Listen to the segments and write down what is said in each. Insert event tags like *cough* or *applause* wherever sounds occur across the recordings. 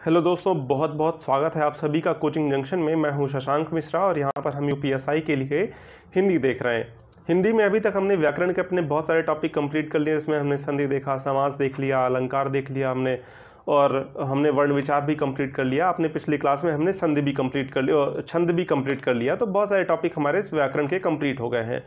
Hello दोस्तों बहुत बहुत स्वागत है आप सभी का कोचिंग जंक्शन में। मैं हूँ शशांक मिश्रा और यहाँ पर हम यूपीएसआई के लिए हिंदी देख रहे हैं। हिंदी में अभी तक हमने व्याकरण के अपने बहुत सारे टॉपिक कंप्लीट कर लिए, जिसमें हमने संधि देखा समाज देख लिया, अलंकार देख लिया हमने, और हमने वर्ण विचार भी कंप्लीट कर लिया। अपने पिछली क्लास में हमने संधि भी कंप्लीट कर लिया, छंद भी कंप्लीट कर लिया तो बहुत सारे टॉपिक हमारे इस व्याकरण के कंप्लीट हो गए हैं।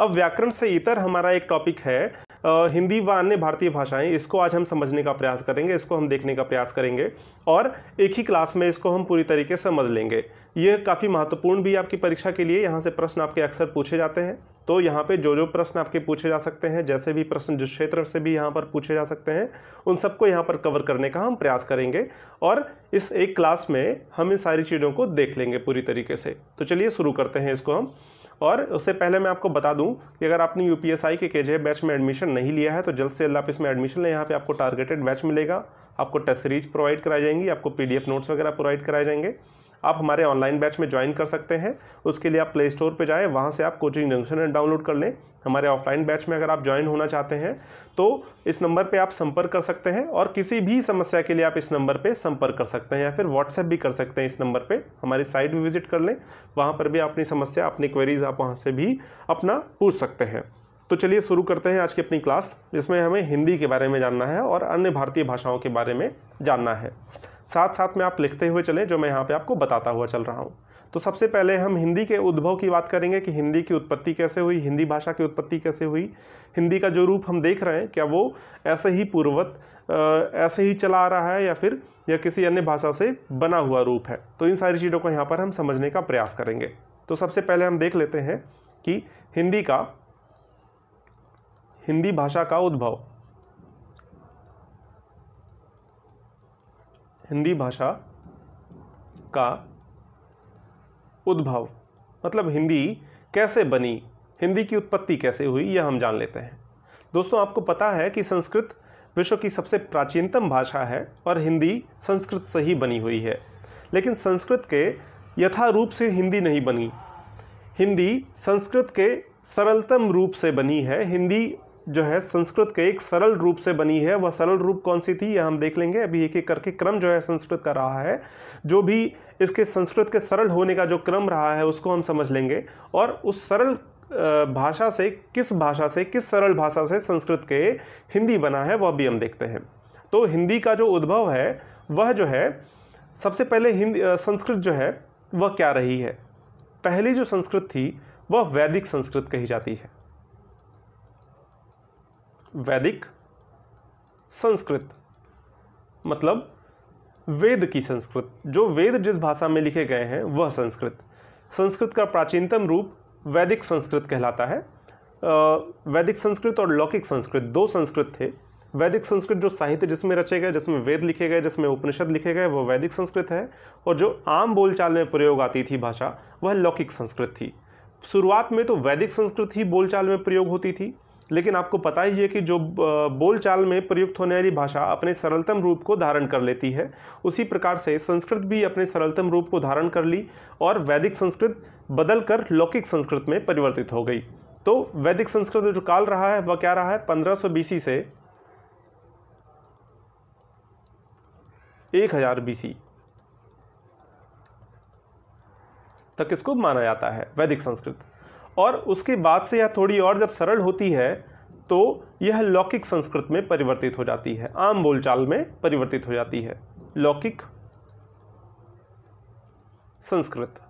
अब व्याकरण से इतर हमारा एक टॉपिक है हिंदी व अन्य भारतीय भाषाएँ, इसको आज हम समझने का प्रयास करेंगे, इसको हम देखने का प्रयास करेंगे और एक ही क्लास में इसको हम पूरी तरीके से समझ लेंगे। ये काफ़ी महत्वपूर्ण भी आपकी परीक्षा के लिए, यहाँ से प्रश्न आपके अक्सर पूछे जाते हैं। तो यहाँ पे जो जो प्रश्न आपके पूछे जा सकते हैं, जैसे भी प्रश्न जिस क्षेत्र से भी यहाँ पर पूछे जा सकते हैं, उन सबको यहाँ पर कवर करने का हम प्रयास करेंगे और इस एक क्लास में हम इन सारी चीज़ों को देख लेंगे पूरी तरीके से। तो चलिए शुरू करते हैं इसको हम। और उससे पहले मैं आपको बता दूँ कि अगर आपने यूपीएसआई के केजे बैच में एडमिशन नहीं लिया है तो जल्द से जल्द आप इसमें एडमिशन लें। यहाँ पे आपको टारगेटेड बैच मिलेगा। आपको टेस्ट सीरीज़ प्रोवाइड कराई जाएँगी, आपको पीडीएफ नोट्स वगैरह प्रोवाइड कराए जाएँगे। आप हमारे ऑनलाइन बैच में ज्वाइन कर सकते हैं। उसके लिए आप प्ले स्टोर पर जाएँ, वहाँ से आप कोचिंग जंक्शन डाउनलोड कर लें। हमारे ऑफलाइन बैच में अगर आप ज्वाइन होना चाहते हैं तो इस नंबर पे आप संपर्क कर सकते हैं और किसी भी समस्या के लिए आप इस नंबर पे संपर्क कर सकते हैं या फिर व्हाट्सएप भी कर सकते हैं इस नंबर पे। हमारी साइट भी विज़िट कर लें, वहाँ पर भी अपनी समस्या, अपनी क्वेरीज आप वहाँ से भी अपना पूछ सकते हैं। तो चलिए शुरू करते हैं आज की अपनी क्लास जिसमें हमें हिंदी के बारे में जानना है और अन्य भारतीय भाषाओं के बारे में जानना है। साथ साथ में आप लिखते हुए चलें, जो मैं यहाँ पे आपको बताता हुआ चल रहा हूँ। तो सबसे पहले हम हिंदी के उद्भव की बात करेंगे कि हिंदी की उत्पत्ति कैसे हुई, हिंदी भाषा की उत्पत्ति कैसे हुई। हिंदी का जो रूप हम देख रहे हैं, क्या वो ऐसे ही पूर्वत ऐसे ही चला आ रहा है या फिर या किसी अन्य भाषा से बना हुआ रूप है? तो इन सारी चीज़ों को यहाँ पर हम समझने का प्रयास करेंगे। तो सबसे पहले हम देख लेते हैं कि हिंदी का, हिंदी भाषा का उद्भव। हिंदी भाषा का उद्भव। मतलब हिंदी कैसे बनी? हिंदी की उत्पत्ति कैसे हुई, यह हम जान लेते हैं। दोस्तों, आपको पता है कि संस्कृत विश्व की सबसे प्राचीनतम भाषा है और हिंदी संस्कृत से ही बनी हुई है। लेकिन संस्कृत के यथारूप से हिंदी नहीं बनी। हिंदी संस्कृत के सरलतम रूप से बनी है। हिंदी जो है संस्कृत के एक सरल रूप से बनी है। वह सरल रूप कौन सी थी, यह हम देख लेंगे। अभी एक एक करके क्रम जो है संस्कृत का रहा है। जो भी इसके संस्कृत के सरल होने का जो क्रम रहा है, उसको हम समझ लेंगे। और उस सरल भाषा से किस भाषा से, किस सरल भाषा से संस्कृत के हिंदी बना है, वह भी हम देखते हैं। तो हिंदी का जो उद्भव है, वह जो है, सबसे पहले हिंदी संस्कृत जो है, वह क्या रही है? पहली जो संस्कृत थी, वह वैदिक संस्कृत कही जाती है। वैदिक, संस्कृत मतलब वेद की संस्कृत। जो वेद जिस भाषा में लिखे गए हैं, वह संस्कृत। संस्कृत का प्राचीनतम रूप वैदिक संस्कृत कहलाता है। वैदिक संस्कृत और लौकिक संस्कृत दो संस्कृत थे। वैदिक संस्कृत जो साहित्य जिसमें रचे गए, जिसमें वेद लिखे गए, जिसमें उपनिषद लिखे गए, वह वैदिक संस्कृत है। और जो आम बोलचाल में प्रयोग आती थी भाषा, वह लौकिक संस्कृत थी। शुरुआत में तो वैदिक संस्कृत ही बोलचाल में प्रयोग होती थी। लेकिन आपको पता ही है कि जो बोलचाल में प्रयुक्त होने वाली भाषा अपने सरलतम रूप को धारण कर लेती है, उसी प्रकार से संस्कृत भी अपने सरलतम रूप को धारण कर ली और वैदिक संस्कृत बदल कर लौकिक संस्कृत में परिवर्तित हो गई। तो वैदिक संस्कृत जो काल रहा है, वह क्या रहा है? 1500 बीसी से 1000 बीसी तक इसको माना जाता है, वैदिक संस्कृत। और उसके बाद से यह थोड़ी और जब सरल होती है तो यह लौकिक संस्कृत में परिवर्तित हो जाती है। आम बोलचाल में परिवर्तित हो जाती है। लौकिक संस्कृत।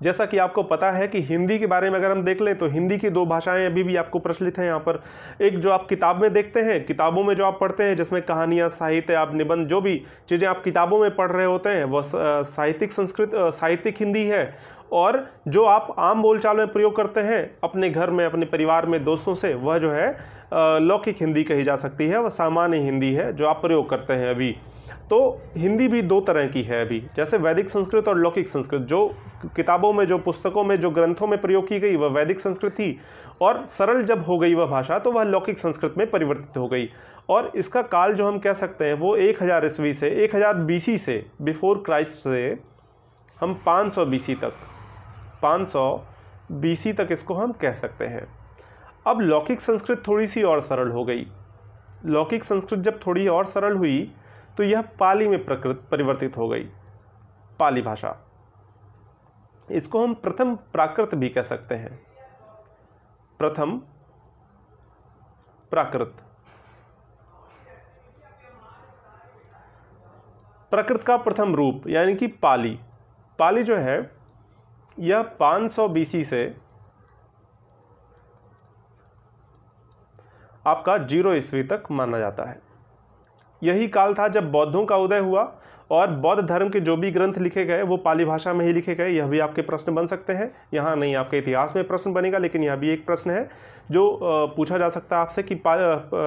जैसा कि आपको पता है कि हिंदी के बारे में अगर हम देख लें तो हिंदी की दो भाषाएँ अभी भी आपको प्रचलित हैं। यहाँ पर एक जो आप किताब में देखते हैं, किताबों में जो आप पढ़ते हैं, जिसमें कहानियाँ, साहित्य, आप निबंध, जो भी चीज़ें आप किताबों में पढ़ रहे होते हैं, वह साहित्यिक संस्कृत साहित्यिक हिंदी है। और जो आप आम बोलचाल में प्रयोग करते हैं, अपने घर में, अपने परिवार में, दोस्तों से, वह जो है लौकिक हिंदी कही जा सकती है, वह सामान्य हिंदी है, जो आप प्रयोग करते हैं अभी। तो हिंदी भी दो तरह की है अभी। जैसे वैदिक संस्कृत और लौकिक संस्कृत, जो किताबों में, जो पुस्तकों में, जो ग्रंथों में प्रयोग की गई, वह वैदिक संस्कृत थी। और सरल जब हो गई वह भाषा तो वह लौकिक संस्कृत में परिवर्तित हो गई। और इसका काल जो हम कह सकते हैं, वो एक हज़ार ईस्वी से, एक हज़ार बीसी से, बिफोर क्राइस्ट से हम पाँच सौ बीसी तक, पाँच सौ बीसी तक इसको हम कह सकते हैं। अब लौकिक संस्कृत थोड़ी सी और सरल हो गई। लौकिक संस्कृत जब थोड़ी और सरल हुई तो यह पाली में प्रकृत, परिवर्तित हो गई। पाली भाषा। इसको हम प्रथम प्राकृत भी कह सकते हैं। प्रथम प्राकृत। प्रकृत का प्रथम रूप, यानी कि पाली। पाली जो है, यह 500 बीसी से आपका ज़ीरो ईस्वी तक माना जाता है। यही काल था जब बौद्धों का उदय हुआ और बौद्ध धर्म के जो भी ग्रंथ लिखे गए वो पाली भाषा में ही लिखे गए। यह भी आपके प्रश्न बन सकते हैं। यहाँ नहीं आपके इतिहास में प्रश्न बनेगा लेकिन यह भी एक प्रश्न है जो पूछा जा सकता है आपसे कि पा,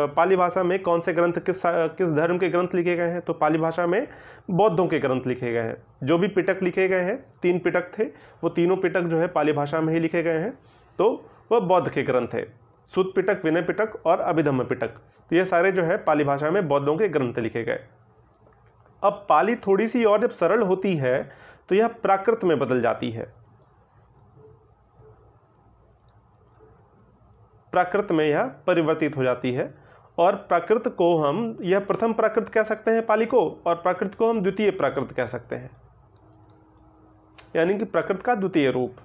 पाली भाषा में कौन से ग्रंथ किस किस धर्म के ग्रंथ लिखे गए हैं? तो पाली भाषा में बौद्धों के ग्रंथ लिखे गए हैं। जो भी पिटक लिखे गए हैं तीन पिटक थे वो तीनों पिटक जो है पाली भाषा में ही लिखे गए हैं। तो वह बौद्ध के ग्रंथ है। सुत पिटक, विनय पिटक और अभिधम्म पिटक। तो ये सारे जो है पाली भाषा में बौद्धों के ग्रंथ लिखे गए। अब पाली थोड़ी सी और जब सरल होती है तो यह प्राकृत में बदल जाती है। प्राकृत में यह परिवर्तित हो जाती है और प्राकृत को हम, यह प्रथम प्राकृत कह सकते हैं पाली को और प्राकृत को हम द्वितीय प्राकृत कह सकते हैं। यानी कि प्राकृत का द्वितीय रूप।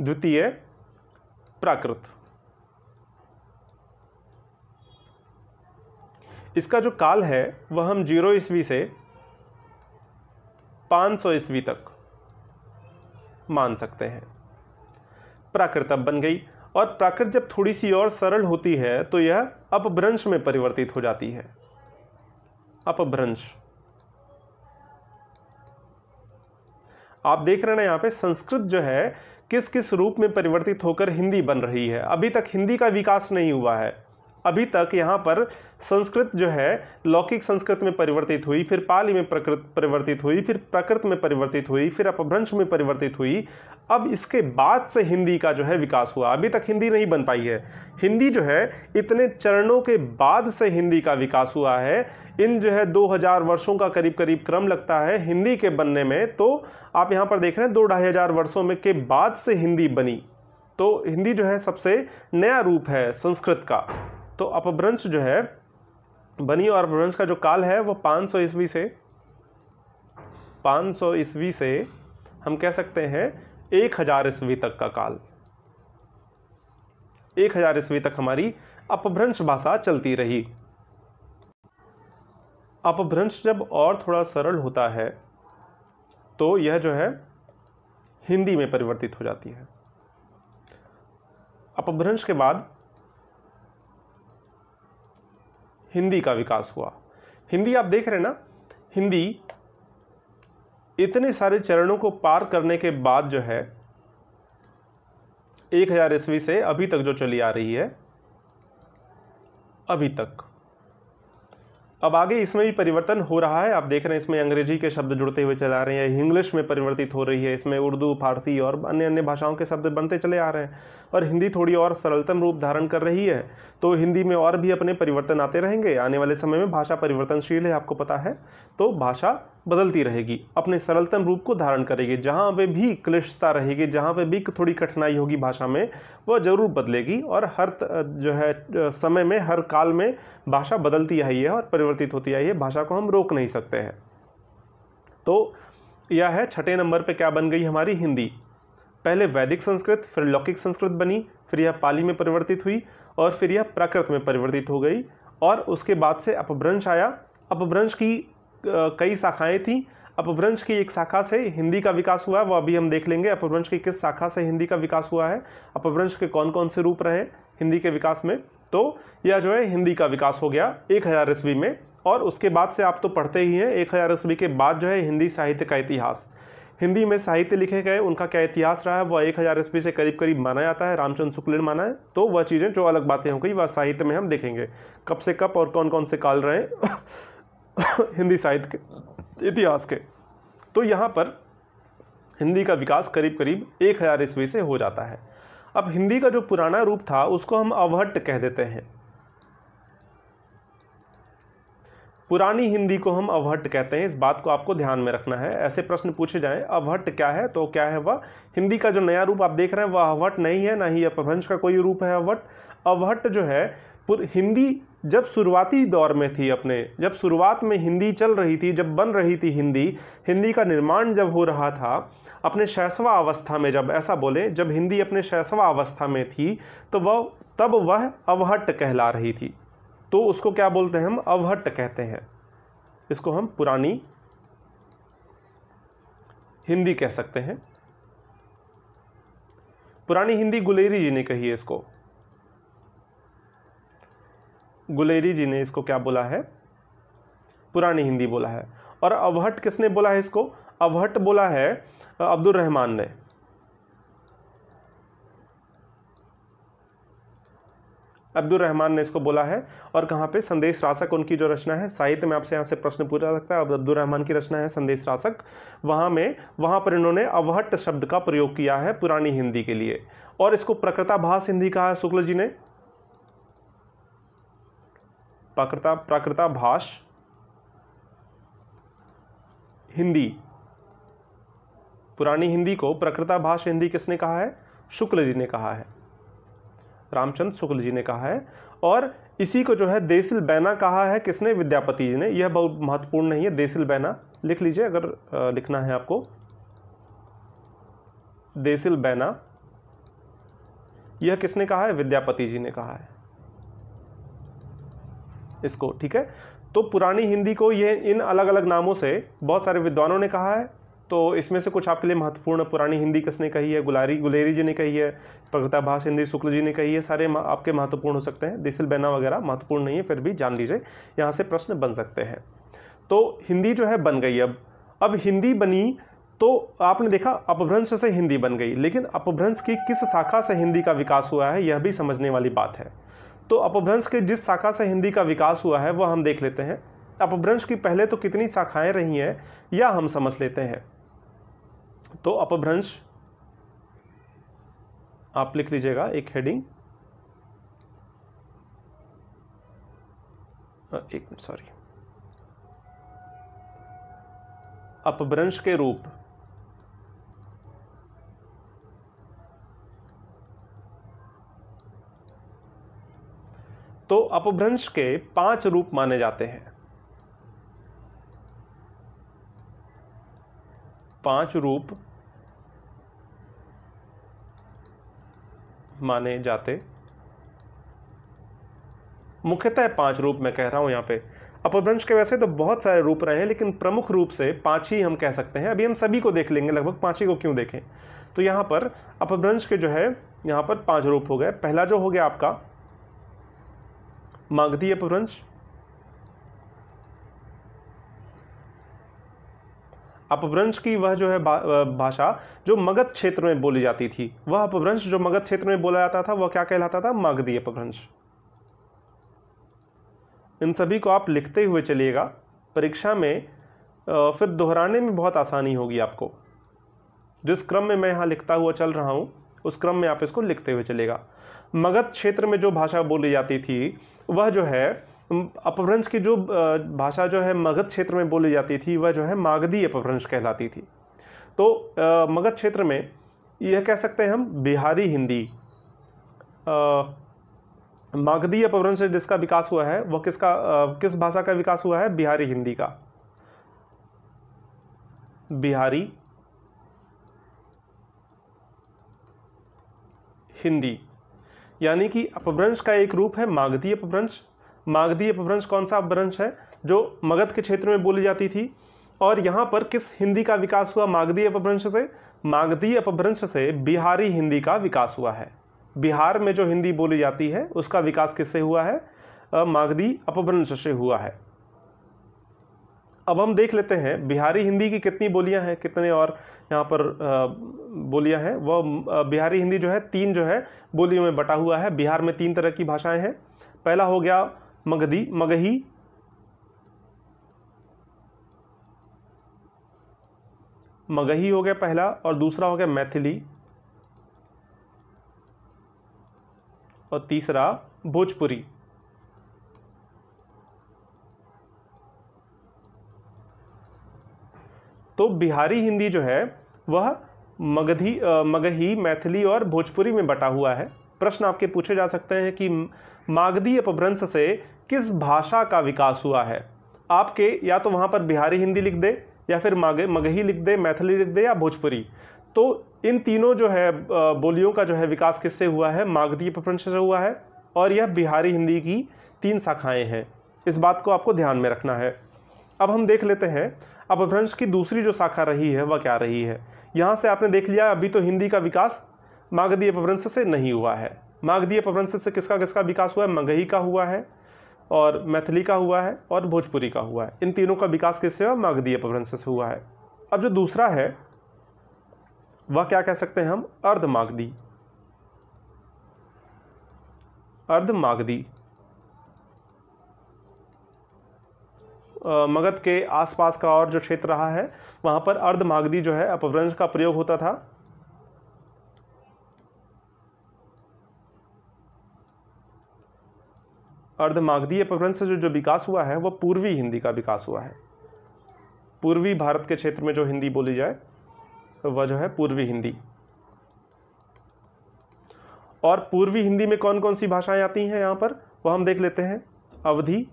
द्वितीय प्राकृत। इसका जो काल है, वह हम ज़ीरो ईस्वी से 500 ईस्वी तक मान सकते हैं। प्राकृत अब बन गई और प्राकृत जब थोड़ी सी और सरल होती है तो यह अपभ्रंश में परिवर्तित हो जाती है। अपभ्रंश। आप देख रहे हैं यहाँ पे संस्कृत जो है किस किस रूप में परिवर्तित होकर हिंदी बन रही है? अभी तक हिंदी का विकास नहीं हुआ है। अभी तक यहाँ पर संस्कृत जो है, लौकिक संस्कृत में परिवर्तित हुई, फिर पाली में प्रकृत परिवर्तित हुई, फिर प्रकृत में परिवर्तित हुई, फिर अपभ्रंश में परिवर्तित हुई। अब इसके बाद से हिंदी का जो है विकास हुआ। अभी तक हिंदी नहीं बन पाई है। हिंदी जो है, इतने चरणों के बाद से हिंदी का विकास हुआ है इन जो है 2000 वर्षों का करीब करीब क्रम लगता है हिंदी के बनने में। तो आप यहाँ पर देख रहे हैं, दो ढाई हज़ार वर्षों में के बाद से हिंदी बनी। तो हिंदी जो है सबसे नया रूप है संस्कृत का। तो अपभ्रंश जो है, बनी और अपभ्रंश का जो काल है वो 500 ईस्वी से 500 ईस्वी से हम कह सकते हैं एक हज़ार ईस्वी तक का काल। एक हज़ार ईस्वी तक हमारी अपभ्रंश भाषा चलती रही। अपभ्रंश जब और थोड़ा सरल होता है तो यह जो है, हिंदी में परिवर्तित हो जाती है। अपभ्रंश के बाद हिंदी का विकास हुआ। हिंदी आप देख रहे हैं ना, हिंदी इतने सारे चरणों को पार करने के बाद जो है, एक हज़ार ईस्वी से अभी तक जो चली आ रही है, अभी तक। अब आगे इसमें भी परिवर्तन हो रहा है। आप देख रहे हैं, इसमें अंग्रेज़ी के शब्द जुड़ते हुए चले आ रहे हैं, इंग्लिश में परिवर्तित हो रही है, इसमें उर्दू, फारसी और अन्य अन्य भाषाओं के शब्द बनते चले आ रहे हैं और हिंदी थोड़ी और सरलतम रूप धारण कर रही है। तो हिंदी में और भी अपने परिवर्तन आते रहेंगे। आने वाले समय में भाषा परिवर्तनशील है, आपको पता है। तो भाषा बदलती रहेगी, अपने सरलतम रूप को धारण करेगी। जहाँ पे भी क्लिष्टता रहेगी, जहाँ पे भी थोड़ी कठिनाई होगी भाषा में, वह ज़रूर बदलेगी और हर जो है समय में, हर काल में भाषा बदलती आई है और परिवर्तित होती आई है। भाषा को हम रोक नहीं सकते हैं। तो यह है, छठे नंबर पे क्या बन गई हमारी हिंदी। पहले वैदिक संस्कृत, फिर लौकिक संस्कृत बनी, फिर यह पाली में परिवर्तित हुई और फिर यह प्राकृत में परिवर्तित हो गई और उसके बाद से अपभ्रंश आया। अपभ्रंश की कई शाखाएँ थी। अपभ्रंश की एक शाखा से हिंदी का विकास हुआ है, वो अभी हम देख लेंगे। अपभ्रंश की किस शाखा से हिंदी का विकास हुआ है? अपभ्रंश के कौन कौन से रूप रहे हिंदी के विकास में? तो यह जो है हिंदी का विकास हो गया एक हज़ार ईस्वी में, और उसके बाद से आप तो पढ़ते ही हैं, एक हज़ार ईस्वी के बाद जो है हिंदी साहित्य का इतिहास। हिंदी में साहित्य लिखे गए, उनका क्या इतिहास रहा है? वह एक हज़ार ईस्वी से करीब करीब माना जाता है, रामचंद्र शुक्ल माना है। तो वह चीज़ें जो अलग बातें हो गई, वह साहित्य में हम देखेंगे। कब से कब और कौन कौन से काल रहे? हिंदी साहित्य के, इतिहास के। तो यहाँ पर हिंदी का विकास करीब करीब एक हज़ार ईस्वी से हो जाता है। अब हिंदी का जो पुराना रूप था, उसको हम अवहट्ट कह देते हैं। पुरानी हिंदी को हम अवहट्ट कहते हैं। इस बात को आपको ध्यान में रखना है। ऐसे प्रश्न पूछे जाएँ अवहट्ट क्या है? तो क्या है वह? हिंदी का जो नया रूप आप देख रहे हैं, वह अवहट्ट नहीं है, ना ही अपभ्रंश का कोई रूप है अवहट्ट अवहट्ट जो है हिंदी जब शुरुआती दौर में थी अपने, जब शुरुआत में हिंदी चल रही थी, जब बन रही थी हिंदी हिंदी का निर्माण जब हो रहा था, अपने शैशवा अवस्था में जब, ऐसा बोले, जब हिंदी अपने शैशवा अवस्था में थी तो वह, तब वह अवहट्ट कहला रही थी। तो उसको क्या बोलते हैं हम? अवहट्ट कहते हैं। इसको हम पुरानी हिंदी कह सकते हैं। पुरानी हिंदी गुलेरी जी ने कही है इसको। गुलेरी जी ने इसको क्या बोला है? पुरानी हिंदी बोला है। और अवहट किसने बोला है इसको? अवहट बोला है अब्दुल रहमान ने। अब्दुल रहमान ने इसको बोला है। और कहाँ पे? संदेश रासक, उनकी जो रचना है, साहित्य में आपसे यहाँ से प्रश्न पूछा सकता है। अब्दुल रहमान की रचना है, संदेश रासक। वहाँ में, वहाँ पर इन्होंने अवहट शब्द का प्रयोग किया है पुरानी हिंदी के लिए। और इसको प्रकृता प्रकृताभास हिंदी कहा है शुक्ल जी ने। प्राकृता भाष, हिंदी। पुरानी हिंदी को प्रकृता भाष हिंदी किसने कहा है? शुक्ल जी ने कहा है। रामचंद्र शुक्ल जी ने कहा है। और इसी को जो है देसिल बैना कहा है किसने? विद्यापति जी ने। यह बहुत महत्वपूर्ण नहीं है, देसिल बैना। लिख लीजिए अगर लिखना है आपको। देसिल बैना। यह किसने कहा है? विद्यापति जी ने कहा है। इसको, ठीक है? तो पुरानी हिंदी को ये, इन अलग अलग नामों से बहुत सारे विद्वानों ने कहा है। तो इसमें से कुछ आपके लिए महत्वपूर्ण पुरानी हिंदी किसने कही है? गुलारी, गुलेरी जी ने कही है प्रगताभाष हिंदी शुक्ल जी ने कही है, सारे आपके महत्वपूर्ण हो सकते हैं। दिसिल बैना वगैरह महत्वपूर्ण नहीं है, फिर भी जान लीजिए, यहाँ से प्रश्न बन सकते हैं। तो हिंदी जो है बन गई अब। अब हिंदी बनी तो आपने देखा अपभ्रंश से हिंदी बन गई, लेकिन अपभ्रंश की किस शाखा से हिंदी का विकास हुआ है, यह भी समझने वाली बात है। तो अपभ्रंश के जिस शाखा से हिंदी का विकास हुआ है, वह हम देख लेते हैं। अपभ्रंश की पहले तो कितनी शाखाएँ रही हैं, या हम समझ लेते हैं? तो अपभ्रंश, आप लिख लीजिएगा एक हेडिंग एक मिनट सॉरी अपभ्रंश के रूप। तो अपभ्रंश के पाँच रूप माने जाते हैं। पाँच रूप माने जाते। मुख्यतः पाँच रूप मैं कह रहा हूँ यहाँ पे। अपभ्रंश के वैसे तो बहुत सारे रूप रहे हैं, लेकिन प्रमुख रूप से पाँच ही हम कह सकते हैं। अभी हम सभी को देख लेंगे, लगभग पाँच ही को क्यों देखें? तो यहाँ पर अपभ्रंश के जो है, यहाँ पर पाँच रूप हो गए। पहला जो हो गया आपका मागधी अपभ्रंश अपभ्रंश की वह जो है भाषा, जो मगध क्षेत्र में बोली जाती थी, वह अपभ्रंश जो मगध क्षेत्र में बोला जाता था, वह क्या कहलाता था? मागधी अपभ्रंश इन सभी को आप लिखते हुए चलिएगा। परीक्षा में फिर दोहराने में बहुत आसानी होगी आपको। जिस क्रम में मैं यहाँ लिखता हुआ चल रहा हूँ उस क्रम में आप इसको लिखते हुए चलेगा। मगध क्षेत्र में जो भाषा बोली जाती थी, वह जो है, अपभ्रंश की जो भाषा जो है मगध क्षेत्र में बोली जाती थी, वह जो है मागधी अपभ्रंश कहलाती थी। तो मगध क्षेत्र में यह कह सकते हैं हम बिहारी हिंदी। मागधी अपभ्रंश जिसका विकास हुआ है, वह किसका किस भाषा का विकास हुआ है? बिहारी हिंदी का। बिहारी हिंदी। यानी कि अपभ्रंश का एक रूप है मागधी अपभ्रंश। मागधी अपभ्रंश कौन सा अपभ्रंश है? जो मगध के क्षेत्र में बोली जाती थी। और यहाँ पर किस हिंदी का विकास हुआ मागधी अपभ्रंश से? मागधी अपभ्रंश से बिहारी हिंदी का विकास हुआ है। बिहार में जो हिंदी बोली जाती है, उसका विकास किससे हुआ है? मागधी अपभ्रंश से हुआ है। अब हम देख लेते हैं, बिहारी हिंदी की कितनी बोलियाँ हैं, कितने और यहाँ पर बोलियाँ हैं। वह बिहारी हिंदी जो है, तीन जो है, बोलियों में बटा हुआ है। बिहार में तीन तरह की भाषाएँ हैं। पहला हो गया मगधी, मगही। मगही हो गया पहला और दूसरा हो गया मैथिली। और तीसरा भोजपुरी। तो बिहारी हिंदी जो है, वह मगधी मगही, मैथिली और भोजपुरी में बटा हुआ है। प्रश्न आपके पूछे जा सकते हैं कि मागधी अपभ्रंश से किस भाषा का विकास हुआ है? आपके या तो वहाँ पर बिहारी हिंदी लिख दे, या फिर मागे, मगही लिख दे, मैथिली लिख दे या भोजपुरी। तो इन तीनों जो है बोलियों का जो है विकास किससे हुआ है? मागधी अपभ्रंश से हुआ है और यह बिहारी हिंदी की तीन शाखाएँ हैं। इस बात को आपको ध्यान में रखना है। अब हम देख लेते हैं अपभ्रंश की दूसरी जो शाखा रही है, वह क्या रही है? यहाँ से आपने देख लिया, अभी तो हिंदी का विकास मागधी अपभ्रंश से नहीं हुआ है। मागधी अपभ्रंश से किसका किसका विकास हुआ है? मगही का हुआ है और मैथिली का हुआ है और भोजपुरी का हुआ है। इन तीनों का विकास किससे हुआ? मागधी अपभ्रंश से हुआ है। अब जो दूसरा है, वह क्या कह सकते हैं हम? अर्धमागधी अर्धमागधी मगध के आसपास का और जो क्षेत्र रहा है, वहाँ पर अर्धमागधी जो है, अपभ्रंश का प्रयोग होता था। अर्धमागधी अपभ्रंश से जो जो विकास हुआ है, वह पूर्वी हिंदी का विकास हुआ है। पूर्वी भारत के क्षेत्र में जो हिंदी बोली जाए, वह जो है पूर्वी हिंदी। और पूर्वी हिंदी में कौन कौन सी भाषाएँ आती हैं यहाँ पर, वह हम देख लेते हैं। अवधि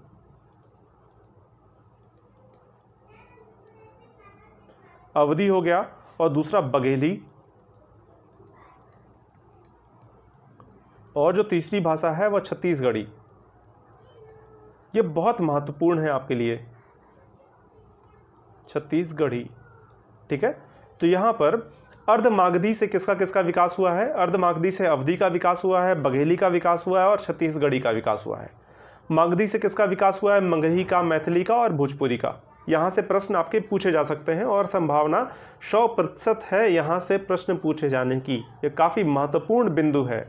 अवधि हो गया और दूसरा बघेली। और जो तीसरी भाषा है, वह छत्तीसगढ़ी। ये बहुत महत्वपूर्ण है आपके लिए। छत्तीसगढ़ी, ठीक है? तो यहाँ पर अर्धमागधी से किसका किसका विकास हुआ है? अर्धमागधी से अवधि का विकास हुआ है, बघेली का विकास हुआ है और छत्तीसगढ़ी का विकास हुआ है। मागधी से किसका विकास हुआ है? मंगही का, मैथिली का और भोजपुरी का। यहाँ से प्रश्न आपके पूछे जा सकते हैं और संभावना सौ प्रतिशत है यहाँ से प्रश्न पूछे जाने की। ये काफ़ी महत्वपूर्ण बिंदु है।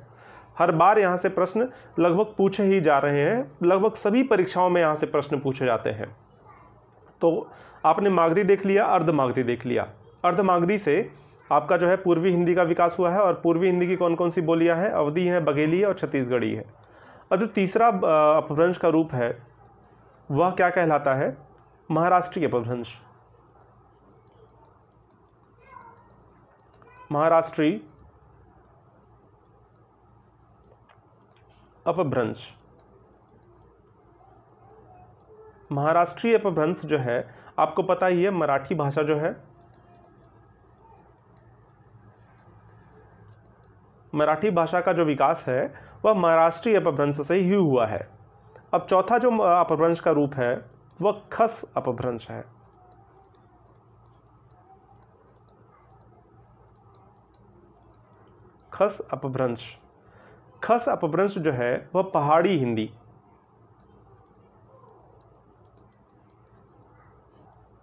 हर बार यहाँ से प्रश्न लगभग पूछे ही जा रहे हैं। लगभग सभी परीक्षाओं में यहाँ से प्रश्न पूछे जाते हैं। तो आपने मागधी देख लिया अर्धमागधी देख लिया। अर्धमागधी से आपका जो है पूर्वी हिंदी का विकास हुआ है और पूर्वी हिंदी की कौन कौन सी बोलियाँ हैं? अवधि है, बघेली है और छत्तीसगढ़ी है। और जो तीसरा अपभ्रंश का रूप है, वह क्या कहलाता है? महाराष्ट्रीय अपभ्रंश महाराष्ट्री अपभ्रंश। महाराष्ट्रीय अपभ्रंश जो है, आपको पता ही है, मराठी भाषा जो है, मराठी भाषा का जो विकास है, वह महाराष्ट्रीय अपभ्रंश से ही हुआ है। अब चौथा जो अपभ्रंश का रूप है वह खस अपभ्रंश है। खस अपभ्रंश। खस अपभ्रंश जो है, वह पहाड़ी हिंदी।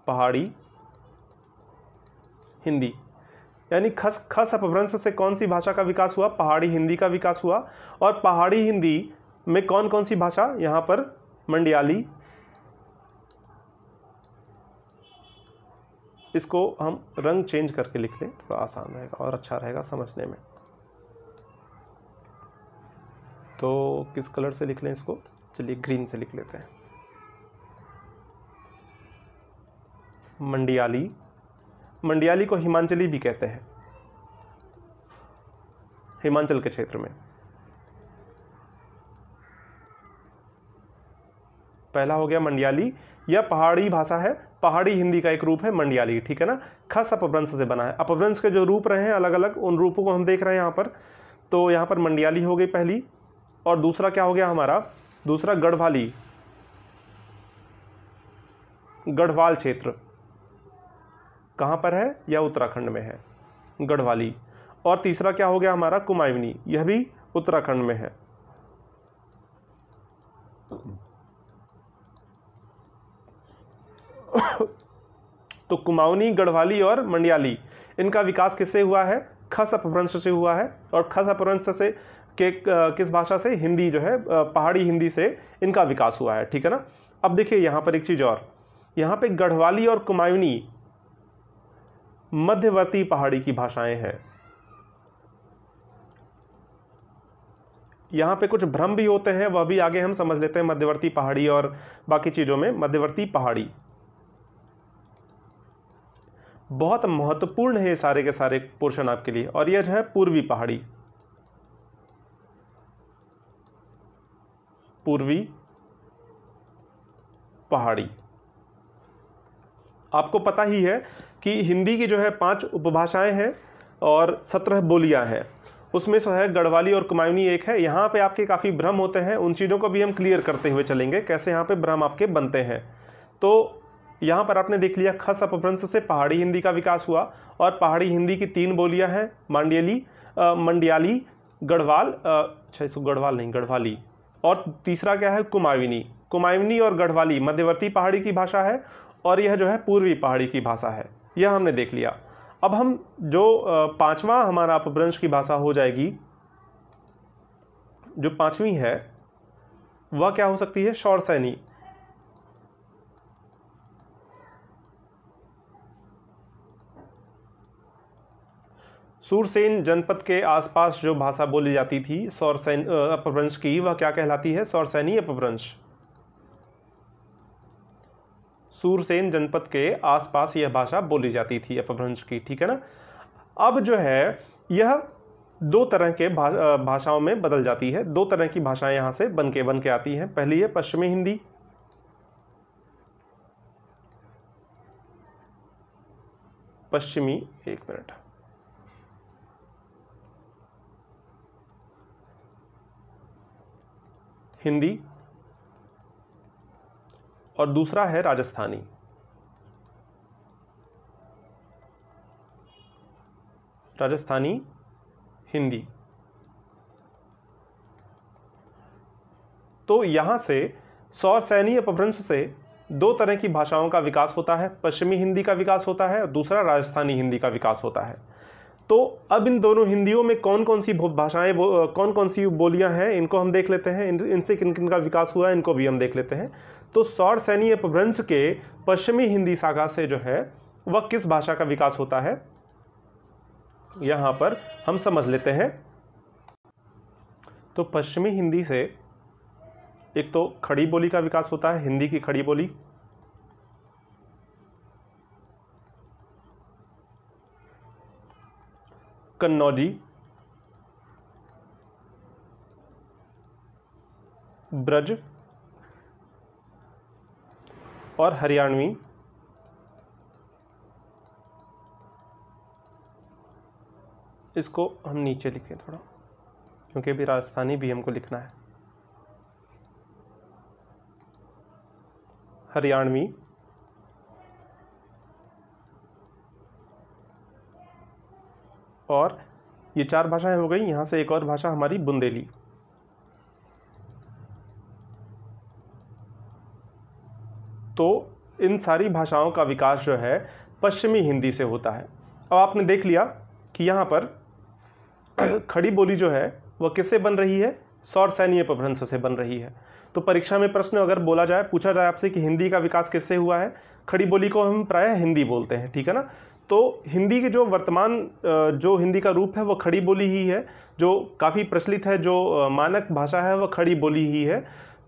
पहाड़ी हिंदी। यानी खस खस अपभ्रंश से कौन सी भाषा का विकास हुआ? पहाड़ी हिंदी का विकास हुआ। और पहाड़ी हिंदी में कौन कौन सी भाषा यहाँ पर मंडियाली इसको हम रंग चेंज करके लिख लें, थोड़ा आसान रहेगा और अच्छा रहेगा समझने में। तो किस कलर से लिख लें इसको? चलिए ग्रीन से लिख लेते हैं। मंडियाली। मंडियाली को हिमांचली भी कहते हैं। हिमाचल के क्षेत्र में। पहला हो गया मंडियाली। यह पहाड़ी भाषा है, पहाड़ी हिंदी का एक रूप है मंडियाली, ठीक है ना? खस अपभ्रंश से बना है। अपभ्रंश के जो रूप रहे हैं अलग अलग उन रूपों को हम देख रहे हैं यहाँ पर। तो यहाँ पर मंडियाली हो गई पहली, और दूसरा क्या हो गया हमारा? दूसरा गढ़वाली। गढ़वाल क्षेत्र। कहाँ पर है? यह उत्तराखंड में है, गढ़वाली। और तीसरा क्या हो गया हमारा? कुमायूनी। यह भी उत्तराखंड में है। तो कुमाऊनी, गढ़वाली और मंडियाली, इनका विकास किससे हुआ है? खस अपभ्रंश से हुआ है। और खस अपभ्रंश से के किस भाषा से? हिंदी जो है पहाड़ी हिंदी से इनका विकास हुआ है, ठीक है ना? अब देखिए यहाँ पर एक चीज़ और। यहाँ पे गढ़वाली और कुमायूनी मध्यवर्ती पहाड़ी की भाषाएँ हैं। यहाँ पे कुछ भ्रम भी होते हैं, वह भी आगे हम समझ लेते हैं मध्यवर्ती पहाड़ी और बाकी चीज़ों में। मध्यवर्ती पहाड़ी। बहुत महत्वपूर्ण है ये सारे के सारे पोर्शन आपके लिए। और यह जो है पूर्वी पहाड़ी। पूर्वी पहाड़ी। आपको पता ही है कि हिंदी की जो है पाँच उपभाषाएँ हैं और सत्रह बोलियाँ हैं। उसमें से है गढ़वाली और कुमायूनी एक है। यहाँ पे आपके काफ़ी भ्रम होते हैं। उन चीज़ों को भी हम क्लियर करते हुए चलेंगे। कैसे यहाँ पे भ्रम आपके बनते हैं। तो यहाँ पर आपने देख लिया खस अपभ्रंश से पहाड़ी हिंदी का विकास हुआ और पहाड़ी हिंदी की तीन बोलियाँ हैं, मांडियली मंडियाली, गढ़वाल अच्छा इसको गढ़वाल नहीं, गढ़वाली, और तीसरा क्या है कुमायूनी कुमायूनी और गढ़वाली मध्यवर्ती पहाड़ी की भाषा है और यह जो है पूर्वी पहाड़ी की भाषा है, यह हमने देख लिया। अब हम जो पांचवा हमारा अपभ्रंश की भाषा हो जाएगी, जो पांचवी है, वह क्या हो सकती है शौर सूरसेन जनपद के आसपास जो भाषा बोली जाती थी, सौरसैन अपभ्रंश की, वह क्या कहलाती है? सौरसैनी अपभ्रंश। सूरसेन जनपद के आसपास यह भाषा बोली जाती थी, अपभ्रंश की, ठीक है ना? अब जो है, यह दो तरह के भाषाओं में बदल जाती है। दो तरह की भाषाएँ यहाँ से बन के बन के आती हैं। पहली है पश्चिमी हिंदी। पश्चिमी, एक मिनट। हिंदी और दूसरा है राजस्थानी। राजस्थानी, हिंदी। तो यहाँ से सौर सैनी अपभ्रंश से दो तरह की भाषाओं का विकास होता है। पश्चिमी हिंदी का विकास होता है और दूसरा राजस्थानी हिंदी का विकास होता है। तो अब इन दोनों हिंदियों में कौन कौन सी भाषाएँ कौन कौन सी बोलियाँ हैं, इनको हम देख लेते हैं। इनसे किन किन का विकास हुआ है, इनको भी हम देख लेते हैं। तो सौर सैनी अपभ्रंश के पश्चिमी हिंदी सागा से जो है, वह किस भाषा का विकास होता है? यहाँ पर हम समझ लेते हैं। तो पश्चिमी हिंदी से एक तो खड़ी बोली का विकास होता है, हिंदी की खड़ी बोली। कन्नौजी। ब्रज। और हरियाणवी। इसको हम नीचे लिखें थोड़ा, क्योंकि अभी राजस्थानी भी हमको लिखना है। हरियाणवी। और ये चार भाषाएँ हो गई, यहाँ से एक और भाषा हमारी बुंदेली। तो इन सारी भाषाओं का विकास जो है, पश्चिमी हिंदी से होता है। अब आपने देख लिया कि यहाँ पर *clears throat* खड़ी बोली जो है, वह किससे बन रही है? सौर सैन्य अपभ्रंश से बन रही है। तो परीक्षा में प्रश्न अगर बोला जाए, पूछा जाए आपसे कि हिंदी का विकास किससे हुआ है? खड़ी बोली को हम प्रायः हिंदी बोलते हैं, ठीक है ना? तो हिंदी की जो वर्तमान जो हिंदी का रूप है वह खड़ी बोली ही है। जो काफ़ी प्रचलित है, जो मानक भाषा है वह खड़ी बोली ही है।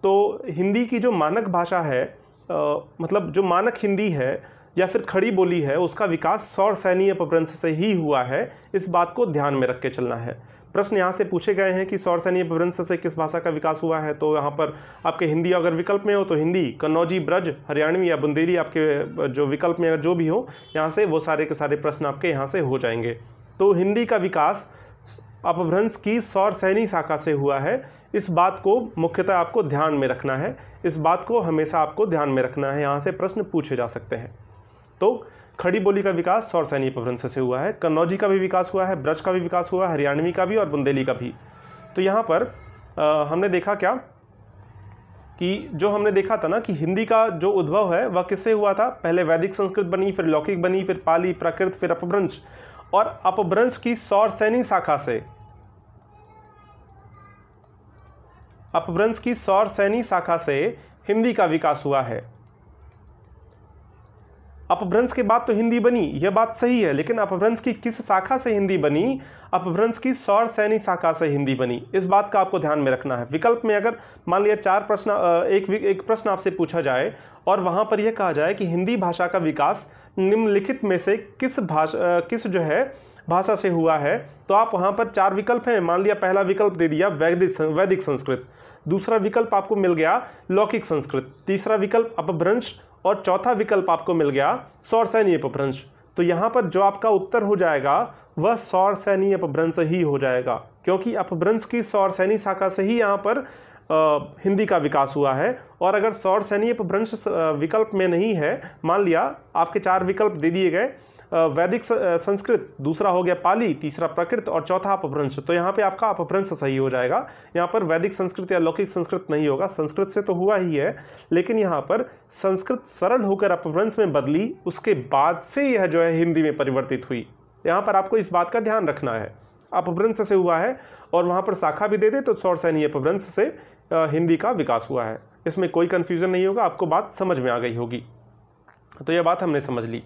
तो हिंदी की जो मानक भाषा है मतलब जो मानक हिंदी है या फिर खड़ी बोली है, उसका विकास सौर सैनीय अपभ्रंश से ही हुआ है। इस बात को ध्यान में रख के चलना है। प्रश्न यहाँ से पूछे गए हैं कि सौर सैन्य अपभ्रंश से किस भाषा का विकास हुआ है? तो यहाँ पर आपके हिंदी अगर विकल्प में हो तो हिंदी, कन्नौजी, ब्रज, हरियाणवी या बुंदेली आपके जो विकल्प में जो भी हो, यहाँ से वो सारे के सारे प्रश्न आपके यहाँ से हो जाएँगे। तो हिंदी का विकास अपभ्रंश की सौर सैनी शाखा से हुआ है। इस बात को मुख्यतः आपको ध्यान में रखना है। इस बात को हमेशा आपको ध्यान में रखना है। यहाँ से प्रश्न पूछे जा सकते हैं। तो खड़ी बोली का विकास सौर सैनी अपभ्रंश से हुआ है कन्नौजी का भी विकास हुआ है ब्रज का भी विकास हुआ है हरियाणवी का भी और बुंदेली का भी। तो यहाँ पर आ, हमने देखा क्या कि जो हमने देखा था ना कि हिंदी का जो उद्भव है वह किससे हुआ था? पहले वैदिक संस्कृत बनी फिर लौकिक बनी फिर पाली प्राकृत फिर अपभ्रंश और अपभ्रंश की सौर सैनी शाखा से। अपभ्रंश की सौर सैनी शाखा से हिंदी का विकास हुआ है। अपभ्रंश के बाद तो हिंदी बनी, यह बात सही है, लेकिन अपभ्रंश की किस शाखा से हिंदी बनी? अपभ्रंश की सौर सैनी शाखा से हिंदी बनी। इस बात का आपको ध्यान में रखना है। विकल्प में अगर मान लिया चार प्रश्न एक एक प्रश्न आपसे पूछा जाए, और वहाँ पर यह कहा जाए कि हिंदी भाषा का विकास निम्नलिखित में से किस भाषा किस जो है, भाषा से हुआ है तो आप वहाँ पर चार विकल्प हैं। मान लिया पहला विकल्प दे दिया वैदिक वैदिक संस्कृत। दूसरा विकल्प आपको मिल गया लौकिक संस्कृत। तीसरा विकल्प अपभ्रंश और चौथा विकल्प आपको मिल गया सौरसैनी अपभ्रंश। तो यहाँ पर जो आपका उत्तर हो जाएगा वह सौर सैनी अपभ्रंश ही हो जाएगा क्योंकि अपभ्रंश की सौर सैनी शाखा से ही यहाँ पर आ, हिंदी का विकास हुआ है। और अगर सौर सैनी अपभ्रंश विकल्प में नहीं है मान लिया आपके चार विकल्प दे दिए गए वैदिक संस्कृत, दूसरा हो गया पाली, तीसरा प्रकृत और चौथा अपभ्रंश। तो यहाँ पे आपका अपभ्रंश सही हो जाएगा। यहाँ पर वैदिक संस्कृत या लौकिक संस्कृत नहीं होगा। संस्कृत से तो हुआ ही है, लेकिन यहाँ पर संस्कृत सरल होकर अपभ्रंश में बदली, उसके बाद से यह जो है हिंदी में परिवर्तित हुई। यहाँ पर आपको इस बात का ध्यान रखना है। अपभ्रंश से हुआ है और वहाँ पर शाखा भी दे दे तो सौर सैनी अपभ्रंश से हिंदी का विकास हुआ है। इसमें कोई कन्फ्यूज़न नहीं होगा, आपको बात समझ में आ गई होगी। तो यह बात हमने समझ ली।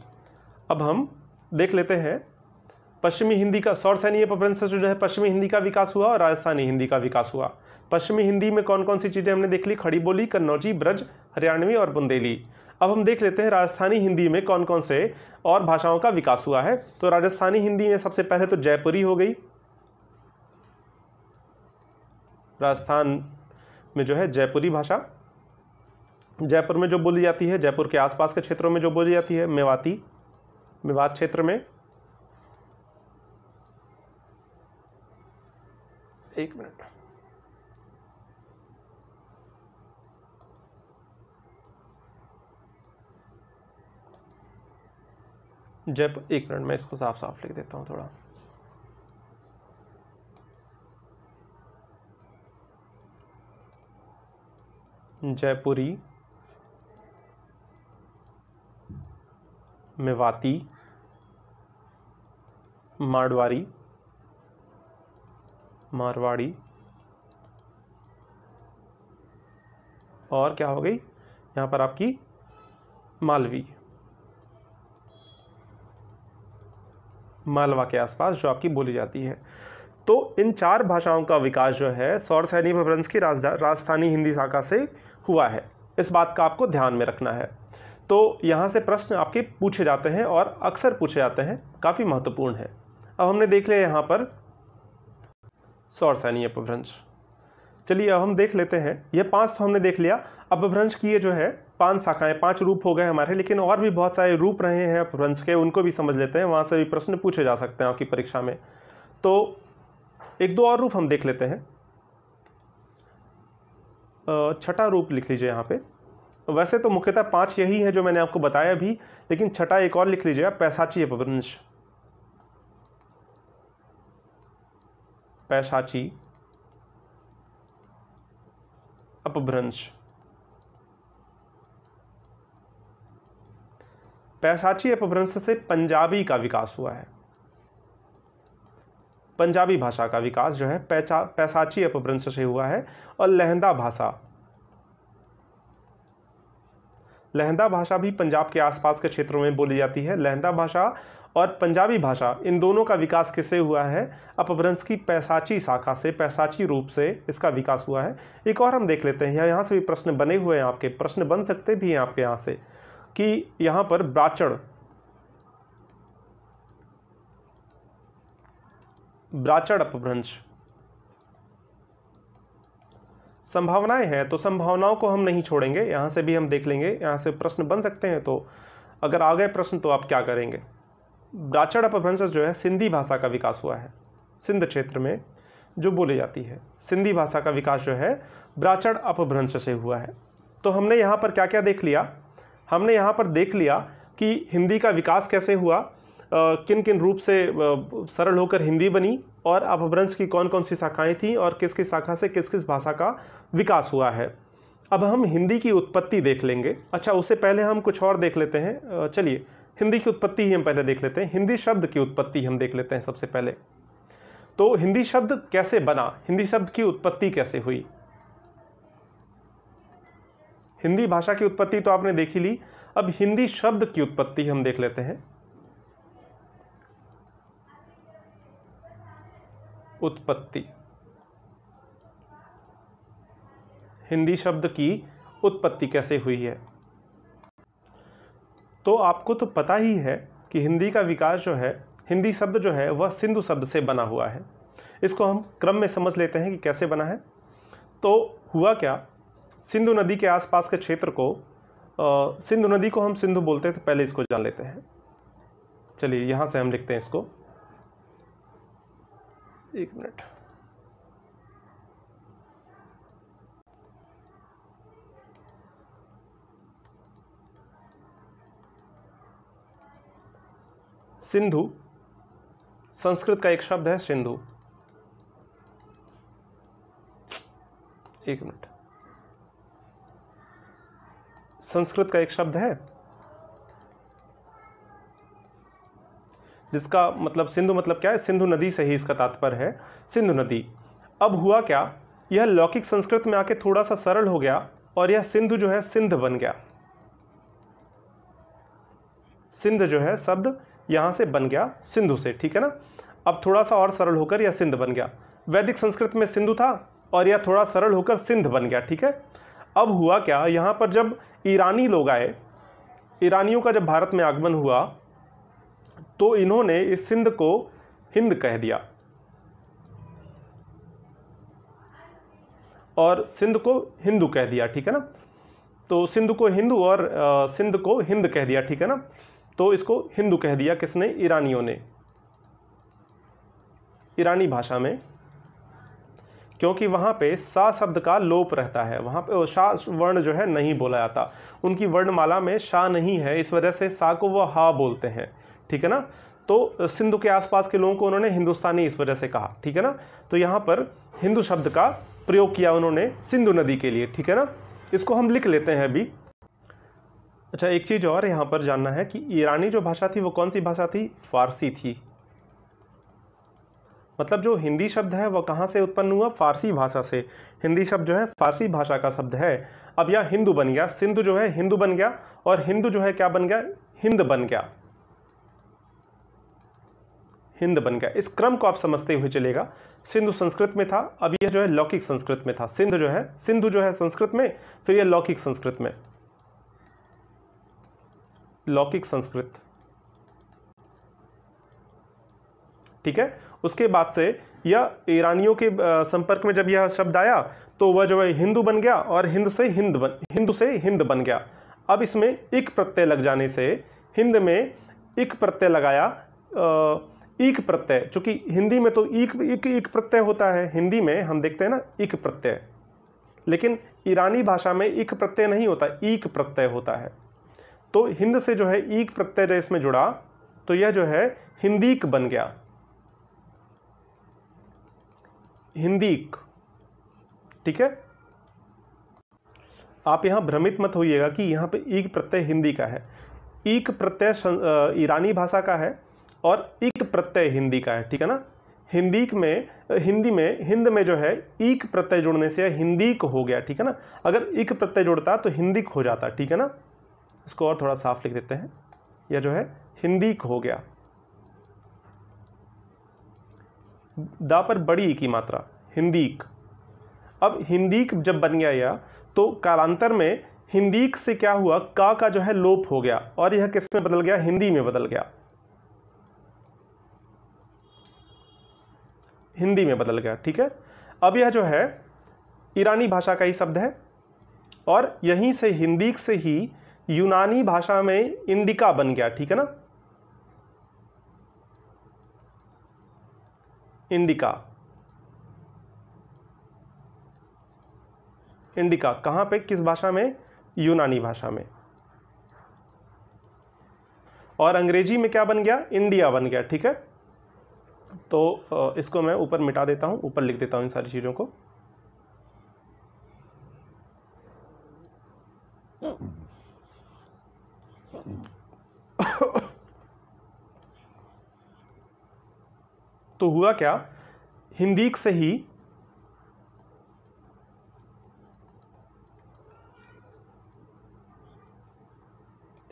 अब हम देख लेते हैं, पश्चिमी हिंदी का, सौर सैनी अपभ्रंश से जो है पश्चिमी हिंदी का विकास हुआ और राजस्थानी हिंदी का विकास हुआ। पश्चिमी हिंदी में कौन कौन सी चीज़ें हमने देख ली? खड़ी बोली कन्नौजी, ब्रज, हरियाणवी और बुंदेली। अब हम देख लेते हैं राजस्थानी हिंदी में कौन कौन से और भाषाओं का विकास हुआ है। तो राजस्थानी हिंदी में सबसे पहले तो जयपुरी हो गई। राजस्थान में जो है जयपुरी भाषा। जयपुर में जो बोली जाती है, जयपुर के आसपास के क्षेत्रों में जो बोली जाती है, मेवाती। मेवात क्षेत्र में। एक मिनट। जब एक मिनट, मैं इसको साफ़ साफ़ लिख देता हूँ थोड़ा। जयपुरी, मेवाती मारवाड़ी मारवाड़ी। और क्या हो गई? यहाँ पर आपकी मालवी। मालवा के आसपास जो आपकी बोली जाती है। तो इन चार भाषाओं का विकास जो है, सौर सैनी भवंश की राजधानी हिंदी शाखा से हुआ है। इस बात का आपको ध्यान में रखना है। तो यहाँ से प्रश्न आपके पूछे जाते हैं और अक्सर पूछे जाते हैं, काफ़ी महत्वपूर्ण है। अब हमने देख लिया यहाँ पर। सौर सैनी अपभ्रंश। चलिए अब हम देख लेते हैं। ये पाँच तो हमने देख लिया। अपभ्रंश की ये जो है, पाँच शाखाएँ, पाँच रूप हो गए हमारे, लेकिन और भी बहुत सारे रूप रहे हैं अपभ्रंश के, उनको भी समझ लेते हैं। वहाँ से भी प्रश्न पूछे जा सकते हैं आपकी परीक्षा में। तो एक दो और रूप हम देख लेते हैं। छठा रूप लिख लीजिए यहाँ पे। वैसे तो मुख्यतः पाँच यही है जो मैंने आपको बताया भी, लेकिन छठा एक और लिख लीजिएगा पैसाची अपभ्रंश। पैसाची अपभ्रंश. पैशाची अपभ्रंश से पंजाबी का विकास हुआ है. पंजाबी भाषा का विकास जो है पैसाची अपभ्रंश से हुआ है और लहंदा भाषा. लहंदा भाषा भी पंजाब के आसपास के क्षेत्रों में बोली जाती है. लहंदा भाषा और पंजाबी भाषा इन दोनों का विकास किससे हुआ है? अपभ्रंश की पैसाची शाखा से, पैसाची रूप से इसका विकास हुआ है। एक और हम देख लेते हैं। यहाँ से भी प्रश्न बने हुए हैं आपके। प्रश्न बन सकते भी हैं आपके यहाँ से कि यहाँ पर ब्राचड़ ब्राचड़ अपभ्रंश संभावनाएँ हैं तो संभावनाओं को हम नहीं छोड़ेंगे। यहाँ से भी हम देख लेंगे। यहाँ से प्रश्न बन सकते हैं तो अगर आ गए प्रश्न तो आप क्या करेंगे? ब्राचड़ अपभ्रंश जो है, सिंधी भाषा का विकास हुआ है। सिंध क्षेत्र में जो बोली जाती है, सिंधी भाषा का विकास जो है ब्राचड़ अपभ्रंश से हुआ है। तो हमने यहाँ पर क्या क्या देख लिया? हमने यहाँ पर देख लिया कि हिंदी का विकास कैसे हुआ किन किन रूप से सरल होकर हिंदी बनी और अपभ्रंश की कौन कौन सी शाखाएँ थीं और किस किस शाखा से किस किस भाषा का विकास हुआ है। अब हम हिंदी की उत्पत्ति देख लेंगे। अच्छा उससे पहले हम कुछ और देख लेते हैं। चलिए हिंदी की उत्पत्ति ही हम पहले देख लेते हैं। हिंदी शब्द की उत्पत्ति हम देख लेते हैं सबसे पहले। तो हिंदी शब्द कैसे बना? हिंदी शब्द की उत्पत्ति कैसे हुई? हिंदी भाषा की उत्पत्ति तो आपने देखी ली। अब हिंदी शब्द की उत्पत्ति हम देख लेते हैं। उत्पत्ति। हिंदी शब्द की उत्पत्ति कैसे हुई है? तो आपको तो पता ही है कि हिंदी का विकास जो है, हिंदी शब्द जो है, वह सिंधु शब्द से बना हुआ है। इसको हम क्रम में समझ लेते हैं कि कैसे बना है। तो हुआ क्या? सिंधु नदी के आसपास के क्षेत्र को सिंधु नदी को हम सिंधु बोलते तो पहले इसको जान लेते हैं। चलिए, यहाँ से हम लिखते हैं इसको। एक मिनट। सिंधु, संस्कृत का एक शब्द है सिंधु। एक मिनट। संस्कृत का एक शब्द है, जिसका मतलब सिंधु मतलब क्या है? सिंधु नदी से ही इसका तात्पर्य है। सिंधु नदी। अब हुआ क्या? यह लौकिक संस्कृत में आके थोड़ा सा सरल हो गया और यह सिंधु जो है सिंध बन गया। सिंध जो है शब्द यहाँ से बन गया सिंधु से, ठीक है ना? अब थोड़ा सा और सरल होकर यह सिंध बन गया। वैदिक संस्कृत में सिंधु था और यह थोड़ा सरल होकर सिंध बन गया, ठीक है? अब हुआ क्या? यहाँ पर जब ईरानी लोग आए, ईरानियों का जब भारत में आगमन हुआ तो इन्होंने इस सिंध को हिंद कह दिया। और सिंध को हिंदू कह दिया, ठीक है ना? तो सिंधु को हिंदू और सिंध को हिंद कह दिया, ठीक है ना? तो इसको हिंदू कह दिया किसने? ईरानियों ने। ईरानी भाषा में, क्योंकि वहाँ पे सा शब्द का लोप रहता है। वहाँ पे शाह वर्ण जो है नहीं बोला जाता। उनकी वर्णमाला में शाह नहीं है, इस वजह से सा को वह हा बोलते हैं। ठीक है ना? तो सिंधु के आसपास के लोगों को उन्होंने हिंदुस्तानी इस वजह से कहा। ठीक है ना? तो यहाँ पर हिंदू शब्द का प्रयोग किया उन्होंने सिंधु नदी के लिए। ठीक है ना? इसको हम लिख लेते हैं अभी। अच्छा एक चीज़ और यहाँ पर जानना है कि ईरानी जो भाषा थी, वो कौन सी भाषा थी? फारसी थी। मतलब जो हिंदी शब्द है वह कहाँ से उत्पन्न हुआ? फारसी भाषा से। हिंदी शब्द जो है, फारसी भाषा का शब्द है। अब यह हिंदू बन गया, सिंधु जो है, हिंदू बन गया, और हिंदू जो है, क्या बन गया? हिंद बन गया। हिंद बन गया। इस क्रम को आप समझते हुए चलेगा। सिंधु संस्कृत में था, अब यह जो है, लौकिक संस्कृत में था। सिंध जो है, सिंधु जो है संस्कृत में, फिर यह लौकिक संस्कृत में। लौकिक संस्कृत। ठीक है? उसके बाद से यह ईरानियों के संपर्क में जब यह शब्द आया तो वह जो है हिंदू बन गया और हिंद से हिंद बन, हिंदू से हिंद बन गया। अब इसमें एक प्रत्यय लग जाने से हिंद में एक प्रत्यय लगाया एक प्रत्यय, चूँकि हिंदी में तो एक एक एक प्रत्यय होता है। हिंदी में हम देखते हैं ना एक प्रत्यय। लेकिन ईरानी भाषा में एक प्रत्यय नहीं होता एक प्रत्यय होता है। तो हिंद से जो है एक प्रत्यय इसमें जुड़ा तो यह जो है हिंदीक बन गया। हिंदीक, ठीक है? आप यहाँ भ्रमित मत होइएगा कि यहाँ पे ईक प्रत्यय हिंदी का है। ईक प्रत्यय ईरानी भाषा का है और ईक प्रत्यय हिंदी का है, ठीक है ना? हिंदी में हिंदी में, हिंद में जो है ईक प्रत्यय जुड़ने से हिंदीक हो गया, ठीक है ना? अगर ईक प्रत्यय जुड़ता तो हिंदीक हो जाता, ठीक है ना? इसको और थोड़ा साफ़ लिख देते हैं। यह जो है हिंदीक हो गया। दा पर बड़ी की मात्रा, हिंदीक। अब हिंदीक जब बन गया यह तो कालांतर में हिंदीक से क्या हुआ? का का जो है लोप हो गया और यह किसमें बदल गया? हिंदी में बदल गया। हिंदी में बदल गया, ठीक है? अब यह जो है, ईरानी भाषा का ही शब्द है और यहीं से हिंदीक से ही यूनानी भाषा में इंडिका बन गया, ठीक है ना? इंडिका। इंडिका, कहाँ पे? किस भाषा में? यूनानी भाषा में। और अंग्रेज़ी में क्या बन गया? इंडिया बन गया, ठीक है? तो इसको मैं ऊपर मिटा देता हूँ, ऊपर लिख देता हूँ इन सारी चीज़ों को। *coughs* तो हुआ क्या? हिंदी से ही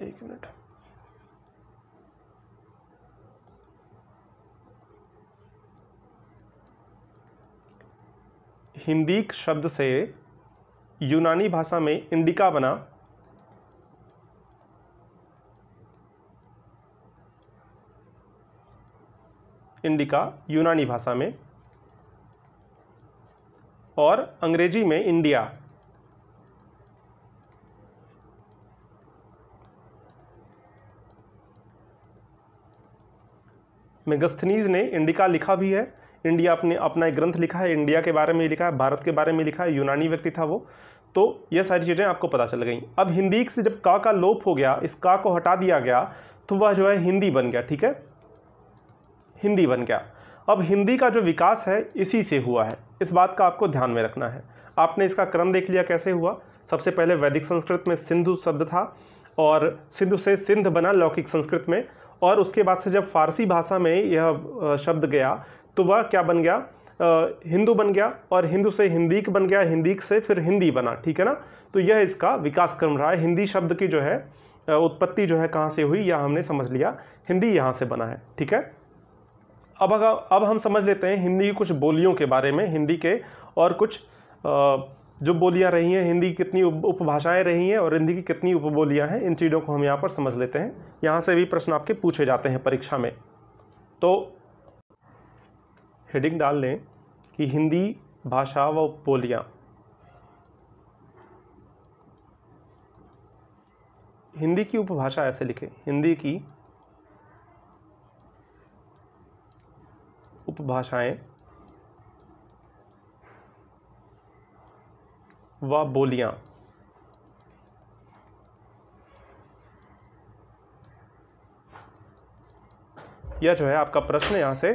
एक मिनट। हिंदी शब्द से यूनानी भाषा में इंडिका बना। इंडिका यूनानी भाषा में और अंग्रेज़ी में इंडिया। मेगस्थनीज ने इंडिका लिखा भी है। इंडिया अपने, अपना एक ग्रंथ लिखा है, इंडिया के बारे में लिखा है, भारत के बारे में लिखा है, यूनानी व्यक्ति था वो। तो ये सारी चीज़ें आपको पता चल गई। अब हिंदी से जब का का लोप हो गया, इस का को हटा दिया गया तो वह जो है हिंदी बन गया, ठीक है? हिंदी बन गया। अब हिंदी का जो विकास है, इसी से हुआ है। इस बात का आपको ध्यान में रखना है। आपने इसका क्रम देख लिया कैसे हुआ? सबसे पहले वैदिक संस्कृत में सिंधु शब्द था और सिंधु से सिंध बना लौकिक संस्कृत में और उसके बाद से जब फारसी भाषा में यह शब्द गया तो वह क्या बन गया? हिंदू बन गया और हिंदू से हिंदीक बन गया, हिंदीक से फिर हिंदी बना, ठीक है ना? तो यह इसका विकास क्रम रहा है। हिंदी शब्द की जो है उत्पत्ति जो है कहाँ से हुई, यह हमने समझ लिया। हिंदी यहाँ से बना है, ठीक है? अब अगर, अब हम समझ लेते हैं हिंदी की कुछ बोलियों के बारे में, हिंदी के और कुछ जो बोलियाँ रही हैं, हिंदी की कितनी उपभाषाएँ रही हैं और हिंदी की कितनी उपबोलियाँ हैं, इन चीज़ों को हम यहाँ पर समझ लेते हैं। यहाँ से भी प्रश्न आपके पूछे जाते हैं परीक्षा में। तो हेडिंग डाल लें कि हिंदी भाषा व बोलियाँ। हिंदी की उपभाषा ऐसे लिखें, हिंदी की उपभाषाएँ। व बोलियाँ। यह जो है आपका प्रश्न यहाँ से।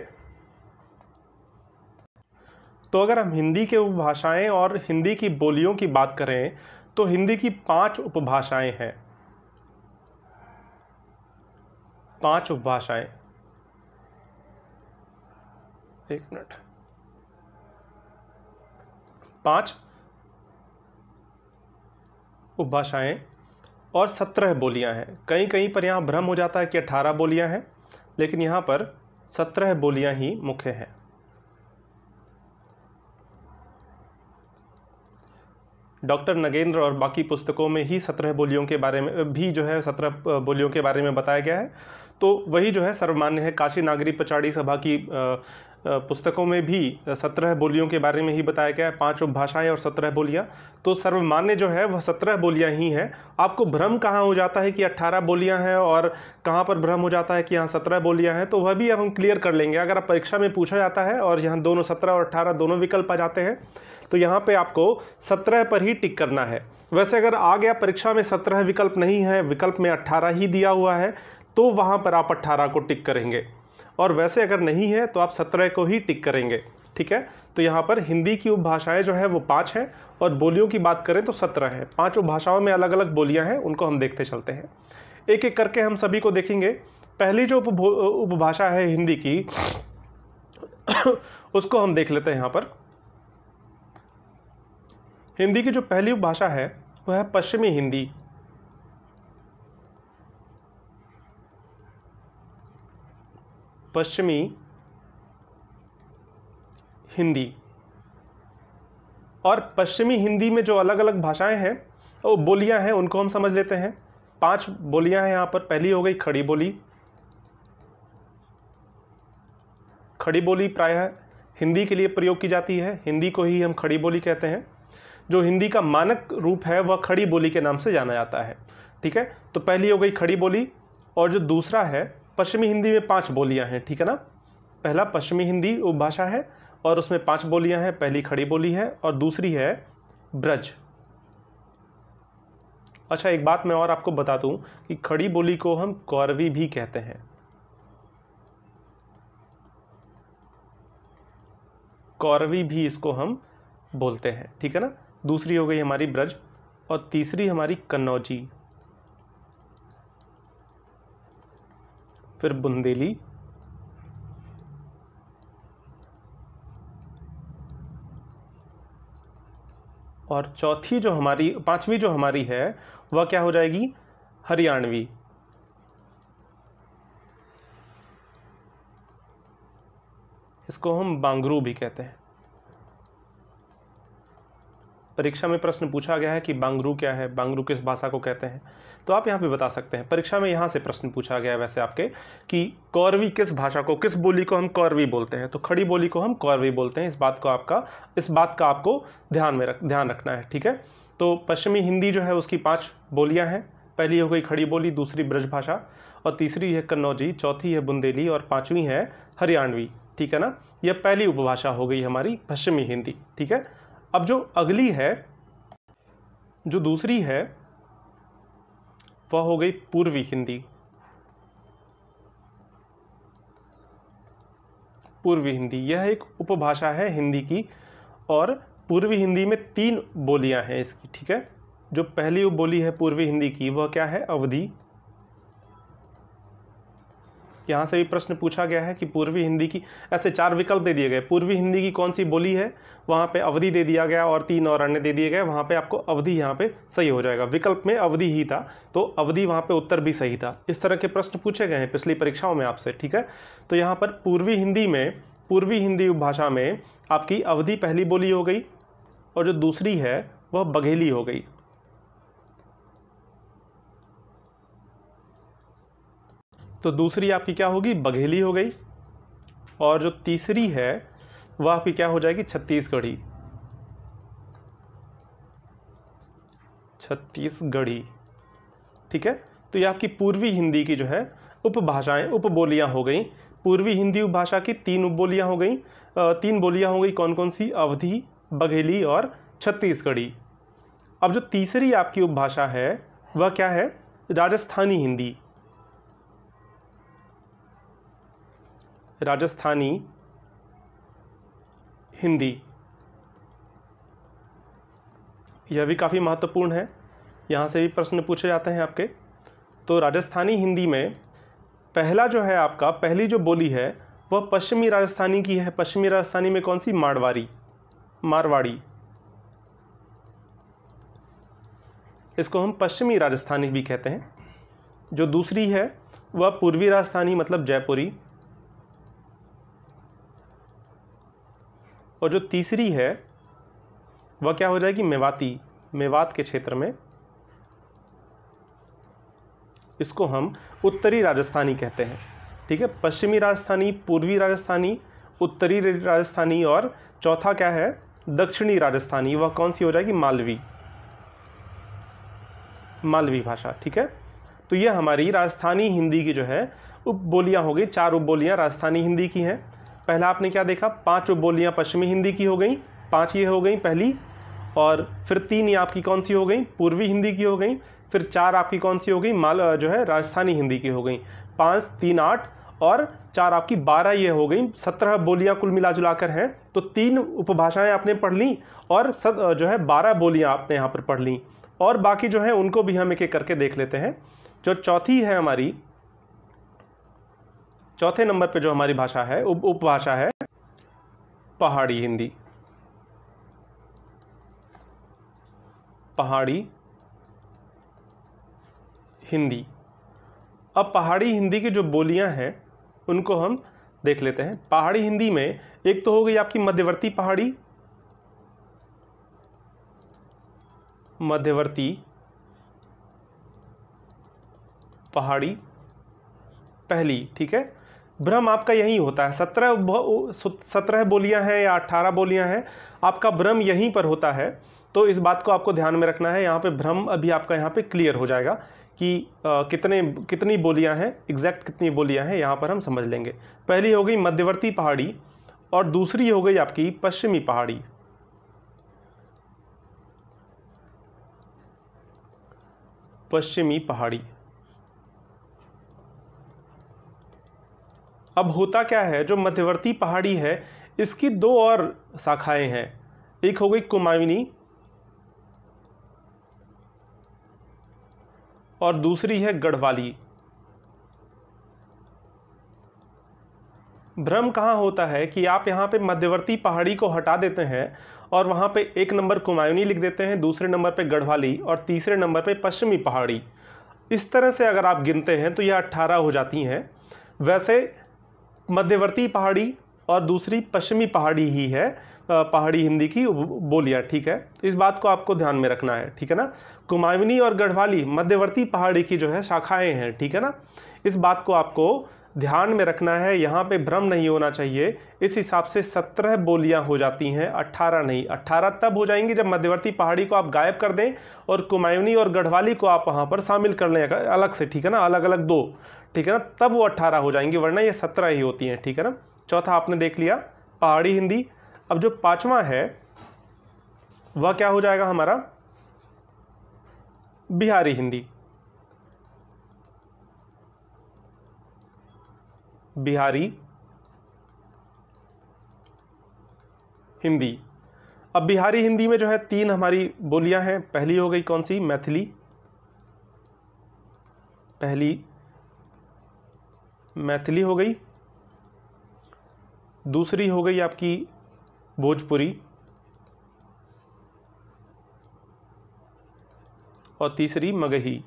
तो अगर हम हिंदी के उपभाषाएँ और हिंदी की बोलियों की बात करें तो हिंदी की पाँच उपभाषाएँ हैं। पाँच उपभाषाएँ। एक मिनट। पाँच। उपभाषाएँ और सत्रह बोलियाँ हैं। कहीं कहीं पर यहाँ भ्रम हो जाता है कि अठारह बोलियाँ हैं, लेकिन यहाँ पर सत्रह बोलियाँ ही मुख्य हैं। डॉक्टर नगेंद्र और बाकी पुस्तकों में ही सत्रह बोलियों के बारे में, भी जो है सत्रह बोलियों के बारे में बताया गया है। तो वही जो है सर्वमान्य है। काशी नागरी पचाड़ी सभा की पुस्तकों में भी सत्रह बोलियों के बारे में ही बताया गया है। पाँच उपभाषाएँ और सत्रह बोलियाँ। तो सर्वमान्य जो है, वह सत्रह बोलियाँ ही हैं। आपको भ्रम कहाँ हो जाता है कि अट्ठारह बोलियाँ हैं और कहाँ पर भ्रम हो जाता है कि यहाँ सत्रह बोलियाँ हैं? तो वह भी अब हम क्लियर कर लेंगे। अगर आप परीक्षा में पूछा जाता है और यहाँ दोनों सत्रह और अट्ठारह दोनों विकल्प आ जाते हैं तो यहाँ पर आपको सत्रह पर ही टिक करना है। वैसे अगर आ गया परीक्षा में सत्रह विकल्प नहीं है, विकल्प में अट्ठारह ही दिया हुआ है तो वहाँ पर आप अट्ठारह को टिक करेंगे। और वैसे अगर नहीं है तो आप सत्रह को ही टिक करेंगे। ठीक है? तो यहाँ पर हिंदी की उपभाषाएँ जो है, वो पाँच हैं। और बोलियों की बात करें तो सत्रह हैं। पाँच उपभाषाओं में अलग अलग बोलियाँ हैं, उनको हम देखते चलते हैं। एक एक करके हम सभी को देखेंगे। पहली जो उपभाषा है हिंदी की, उसको हम देख लेते हैं यहाँ पर। हिंदी की जो पहली उपभाषा है, वह है पश्चिमी हिंदी। पश्चिमी हिंदी। और पश्चिमी हिंदी में जो अलग अलग भाषाएँ हैं, वो बोलियाँ हैं, उनको हम समझ लेते हैं। पाँच बोलियाँ हैं यहाँ पर। पहली हो गई खड़ी बोली। खड़ी बोली प्रायः हिंदी के लिए प्रयोग की जाती है। हिंदी को ही हम खड़ी बोली कहते हैं। जो हिंदी का मानक रूप है, वह खड़ी बोली के नाम से जाना जाता है। ठीक है? तो पहली हो गई खड़ी बोली। और जो दूसरा है पश्चिमी हिंदी में पाँच बोलियाँ हैं, ठीक है ना? पहला पश्चिमी हिंदी उपभाषा है और उसमें पाँच बोलियाँ हैं, पहली खड़ी बोली है और दूसरी है ब्रज। अच्छा एक बात मैं और आपको बता दूँ कि खड़ी बोली को हम कौरवी भी कहते हैं। कौरवी भी इसको हम बोलते हैं, ठीक है ना? दूसरी हो गई हमारी ब्रज और तीसरी हमारी कन्नौजी। फिर बुंदेली। और चौथी जो हमारी, पांचवी जो हमारी है, वह क्या हो जाएगी? हरियाणवी। इसको हम बांगरू भी कहते हैं। परीक्षा में प्रश्न पूछा गया है कि बांगरू क्या है? बांगरू किस भाषा को कहते हैं? तो आप यहाँ पे बता सकते हैं। परीक्षा में यहाँ से प्रश्न पूछा गया वैसे आपके कि कौरवी किस भाषा को, किस बोली को हम कौरवी बोलते हैं? तो खड़ी बोली को हम कौरवी बोलते हैं। इस बात को आपका, इस बात का आपको ध्यान में रख, ध्यान रखना है, ठीक है? तो पश्चिमी हिंदी जो है उसकी पाँच बोलियाँ हैं। पहली हो गई खड़ी बोली, दूसरी ब्रज भाषा और तीसरी है कन्नौजी, चौथी है बुंदेली और पाँचवीं है हरियाणवी, ठीक है ना? यह पहली उपभाषा हो गई हमारी पश्चिमी हिंदी, ठीक है? अब जो अगली है, जो दूसरी है वह हो गई पूर्वी हिंदी। पूर्वी हिंदी, यह एक उपभाषा है हिंदी की, और पूर्वी हिंदी में तीन बोलियाँ हैं इसकी, ठीक है? जो पहली बोली है पूर्वी हिंदी की, वह क्या है? अवधि। यहाँ से भी प्रश्न पूछा गया है कि पूर्वी हिंदी की ऐसे चार विकल्प दे दिए गए। पूर्वी हिंदी की कौन सी बोली है? वहाँ पे अवधि दे दिया गया और तीन और अन्य दे दिए गए। वहाँ पे आपको अवधि यहाँ पे सही हो जाएगा। विकल्प में अवधि ही था तो अवधि वहाँ पे उत्तर भी सही था। इस तरह के प्रश्न पूछे गए हैं पिछली परीक्षाओं में आपसे, ठीक है? तो यहाँ पर पूर्वी हिंदी में, पूर्वी हिंदी भाषा में आपकी अवधि पहली बोली हो गई और जो दूसरी है, वह बघेली हो गई। तो दूसरी आपकी क्या होगी? बघेली हो गई। और जो तीसरी है, वह आपकी क्या हो जाएगी? छत्तीसगढ़ी। छत्तीसगढ़ी। ठीक है? तो ये आपकी पूर्वी हिंदी की जो है उपभाषाएँ, उपबोलियाँ हो गई। पूर्वी हिंदी उपभाषा की तीन उपबोलियाँ हो गई। तीन बोलियाँ हो गई कौन कौन सी अवधि, बघेली और छत्तीसगढ़ी। अब जो तीसरी आपकी उपभाषा है, वह क्या है? राजस्थानी हिंदी। राजस्थानी, हिंदी। यह भी काफ़ी महत्वपूर्ण है। यहाँ से भी प्रश्न पूछे जाते हैं आपके। तो राजस्थानी हिंदी में पहला जो है आपका, पहली जो बोली है, वह पश्चिमी राजस्थानी की है। पश्चिमी राजस्थानी में कौन सी? मारवाड़ी। मारवाड़ी। इसको हम पश्चिमी राजस्थानी भी कहते हैं। जो दूसरी है, वह पूर्वी राजस्थानी मतलब जयपुरी। और जो तीसरी है, वह क्या हो जाएगी? मेवाती, मेवात के क्षेत्र में। इसको हम उत्तरी राजस्थानी कहते हैं, ठीक है? पश्चिमी राजस्थानी, पूर्वी राजस्थानी, उत्तरी राजस्थानी और चौथा क्या है? दक्षिणी राजस्थानी। वह कौन सी हो जाएगी? मालवी। मालवी भाषा, ठीक है? तो यह हमारी राजस्थानी हिंदी की जो है, उप बोलियाँ हो गई चार उप बोलियाँ राजस्थानी हिंदी की हैं। पहला आपने क्या देखा? पाँच बोलियाँ पश्चिमी हिंदी की हो गई पाँच ये हो गई पहली और फिर तीन ये आपकी कौन सी हो गई? पूर्वी हिंदी की हो गई फिर चार आपकी कौन सी हो गई? माल जो है राजस्थानी हिंदी की हो गई। पाँच तीन आठ और चार आपकी बारह ये हो गई। सत्रह बोलियाँ कुल मिला जुलाकर हैं तो तीन उपभाषाएँ आपने पढ़ ली और सत, जो है बारह बोलियाँ आपने यहाँ पर पढ़ ली। और बाकी जो है उनको भी हम एक एक करके देख लेते हैं। जो चौथी है हमारी चौथे नंबर पे जो हमारी भाषा है, उप, उपभाषा है, पहाड़ी हिंदी। पहाड़ी हिंदी। अब पहाड़ी हिंदी की जो बोलियाँ हैं, उनको हम देख लेते हैं। पहाड़ी हिंदी में एक तो हो गई आपकी मध्यवर्ती पहाड़ी मध्यवर्ती पहाड़ी, पहली, ठीक है? भ्रम आपका यही होता है। सत्रह सत्रह बोलियाँ हैं या अट्ठारह बोलियाँ हैं आपका भ्रम यहीं पर होता है। तो इस बात को आपको ध्यान में रखना है। यहाँ पे भ्रम अभी आपका यहाँ पे क्लियर हो जाएगा कि आ, कितने कितनी बोलियाँ हैं एग्जैक्ट कितनी बोलियाँ हैं यहाँ पर हम समझ लेंगे। पहली हो गई मध्यवर्ती पहाड़ी और दूसरी हो गई आपकी पश्चिमी पहाड़ी। पश्चिमी पहाड़ी। अब होता क्या है, जो मध्यवर्ती पहाड़ी है, इसकी दो और शाखाएँ हैं। एक हो गई कुमायूनी और दूसरी है गढ़वाली। भ्रम कहाँ होता है कि आप यहाँ पे मध्यवर्ती पहाड़ी को हटा देते हैं और वहाँ पे एक नंबर कुमायूनी लिख देते हैं, दूसरे नंबर पे गढ़वाली और तीसरे नंबर पे पश्चिमी पहाड़ी। इस तरह से अगर आप गिनते हैं तो यह अट्ठारह हो जाती हैं। वैसे मध्यवर्ती पहाड़ी और दूसरी पश्चिमी पहाड़ी ही है पहाड़ी हिंदी की बोलियाँ, ठीक है? इस बात को आपको ध्यान में रखना है, ठीक है ना? कुमायूनी और गढ़वाली मध्यवर्ती पहाड़ी की जो है शाखाएँ हैं, ठीक है ना? इस बात को आपको ध्यान में रखना है, यहाँ पे भ्रम नहीं होना चाहिए। इस हिसाब से सत्रह बोलियाँ हो जाती हैं, अट्ठारह नहीं, अट्ठारह तब हो जाएँगी जब मध्यवर्ती पहाड़ी को आप गायब कर दें और कुमायूनी और गढ़वाली को आप वहाँ पर शामिल कर लें अलग से, ठीक है ना? अलग अलग दो। ठीक है ना? तब वो अट्ठारह हो जाएँगी, वरना ये सत्रह ही होती हैं, ठीक है ना? चौथा आपने देख लिया, पहाड़ी हिंदी। अब जो पांचवा है, वह क्या हो जाएगा हमारा? बिहारी हिंदी। बिहारी हिंदी। अब बिहारी हिंदी में जो है तीन हमारी बोलियाँ हैं। पहली हो गई कौन सी? मैथिली। पहली मैथिली हो गई। दूसरी हो गई आपकी भोजपुरी। और तीसरी मगही।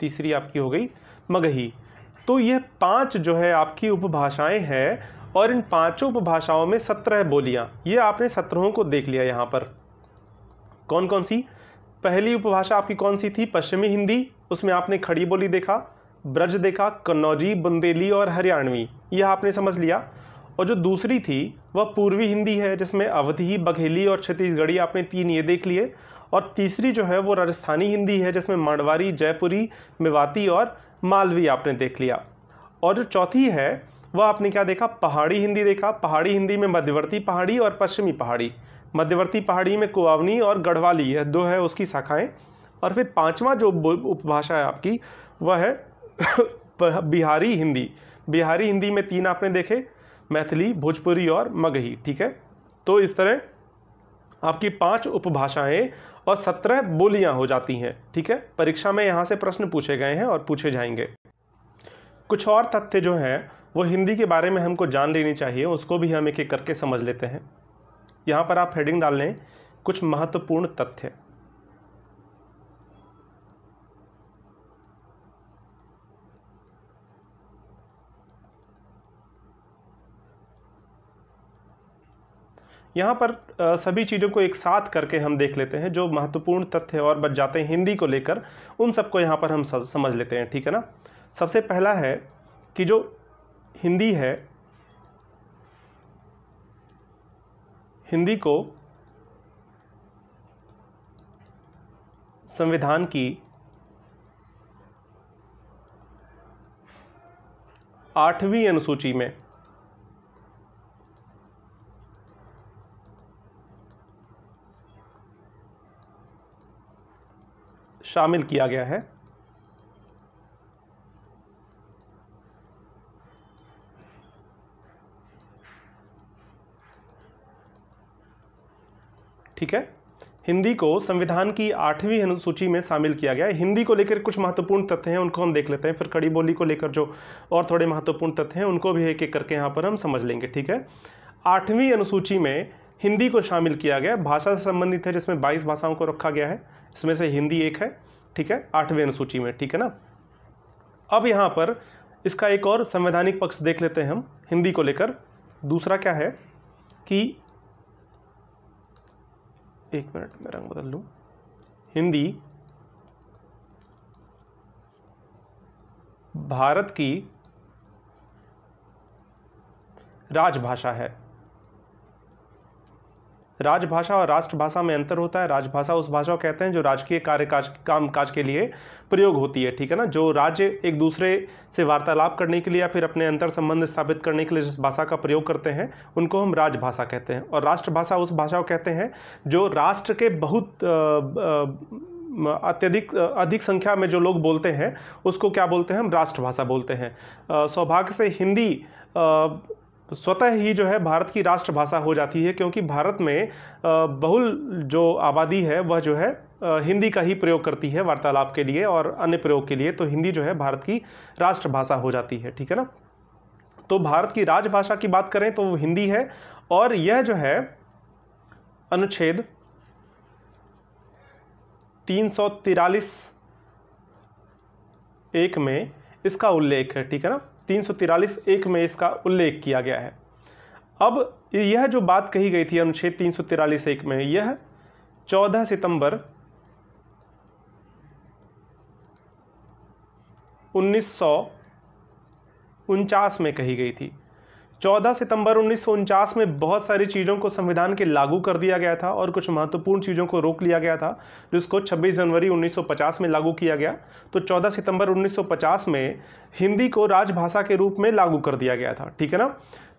तीसरी आपकी हो गई मगही। तो यह पाँच जो है आपकी उपभाषाएँ हैं और इन पाँचों उपभाषाओं में सत्रह बोलियाँ। ये आपने सत्रहों को देख लिया यहाँ पर। कौन कौन सी? पहली उपभाषा आपकी कौन सी थी? पश्चिमी हिंदी, उसमें आपने खड़ी बोली देखा, ब्रज देखा, कन्नौजी, बुंदेली और हरियाणवी, यह आपने समझ लिया। और जो दूसरी थी, वह पूर्वी हिंदी है, जिसमें अवधि, बघेली और छत्तीसगढ़ी आपने तीन ये देख लिए। और तीसरी जो है, वो राजस्थानी हिंदी है, जिसमें मांडवारी, जयपुरी, मेवाती और मालवी आपने देख लिया। और जो चौथी है, वह आपने क्या देखा? पहाड़ी हिंदी देखा। पहाड़ी हिंदी में मध्यवर्ती पहाड़ी और पश्चिमी पहाड़ी। मध्यवर्ती पहाड़ी में कुआवनी और गढ़वाली यह दो है उसकी शाखाएँ। और फिर पांचवा जो उपभाषा है आपकी, वह है *laughs* बिहारी हिंदी। बिहारी हिंदी में तीन आपने देखे, मैथिली, भोजपुरी और मगही, ठीक है? तो इस तरह आपकी पाँच उपभाषाएँ और सत्रह बोलियाँ हो जाती हैं, ठीक है? परीक्षा में यहाँ से प्रश्न पूछे गए हैं और पूछे जाएँगे। कुछ और तथ्य जो हैं, वो हिंदी के बारे में हमको जान लेनी चाहिए, उसको भी हम एक एक करके समझ लेते हैं। यहाँ पर आप हेडिंग डाल लें, कुछ महत्वपूर्ण तथ्य। यहाँ पर सभी चीज़ों को एक साथ करके हम देख लेते हैं, जो महत्वपूर्ण तथ्य और बच जाते हैं हिंदी को लेकर, उन सबको यहाँ पर हम समझ लेते हैं, ठीक है ना? सबसे पहला है कि जो हिंदी है हिंदी को संविधान की आठवीं अनुसूची में शामिल किया गया है। ठीक है? हिंदी को संविधान की आठवीं अनुसूची में शामिल किया गया है। हिंदी को लेकर कुछ महत्वपूर्ण तथ्य हैं, उनको हम देख लेते हैं। फिर कड़ी बोली को लेकर जो और थोड़े महत्वपूर्ण तथ्य हैं, उनको भी एक एक करके यहाँ पर हम समझ लेंगे, ठीक है? आठवीं अनुसूची में हिंदी को शामिल किया गया। भाषा से संबंधित है, जिसमें बाईस भाषाओं को रखा गया है। इसमें से हिंदी एक है, ठीक है? आठवीं अनुसूची में, ठीक है ना? अब यहाँ पर इसका एक और संवैधानिक पक्ष देख लेते हैं हम। हिंदी को लेकर दूसरा क्या है? कि एक मिनट मैं रंग बदल लूँ। हिंदी। भारत की राजभाषा है। राजभाषा और राष्ट्रभाषा में अंतर होता है। राजभाषा उस भाषा को कहते हैं जो राजकीय कार्य काज काम काज के लिए प्रयोग होती है, ठीक है ना? जो राज्य एक दूसरे से वार्तालाप करने के लिए या फिर अपने अंतर संबंध स्थापित करने के लिए जिस भाषा का प्रयोग करते हैं, उनको हम राजभाषा कहते हैं। और राष्ट्रभाषा उस भाषा को कहते हैं जो राष्ट्र के बहुत अत्यधिक, अधिक संख्या में जो लोग बोलते हैं, उसको क्या बोलते हैं? हम राष्ट्रभाषा बोलते हैं। सौभाग्य से हिंदी स्वतः ही जो है भारत की राष्ट्रभाषा हो जाती है, क्योंकि भारत में बहुल जो आबादी है, वह जो है हिंदी का ही प्रयोग करती है वार्तालाप के लिए और अन्य प्रयोग के लिए तो हिंदी जो है भारत की राष्ट्रभाषा हो जाती है, ठीक है ना? तो भारत की राजभाषा की बात करें तो हिंदी है और यह जो है अनुच्छेद तीन सौ तिरालीस एक में इसका उल्लेख है, ठीक है ना? तीन एक में इसका उल्लेख किया गया है। अब यह जो बात कही गई थी अनुच्छेद तीन एक में, यह चौदह सितंबर उन्नीस सौ उनचास में कही गई थी। 14 सितंबर उन्नीस सौ उनचास में बहुत सारी चीज़ों को संविधान के लागू कर दिया गया था और कुछ महत्वपूर्ण चीज़ों को रोक लिया गया था, जिसको 26 जनवरी 1950 में लागू किया गया। तो 14 सितंबर 1950 में हिंदी को राजभाषा के रूप में लागू कर दिया गया था, ठीक है ना?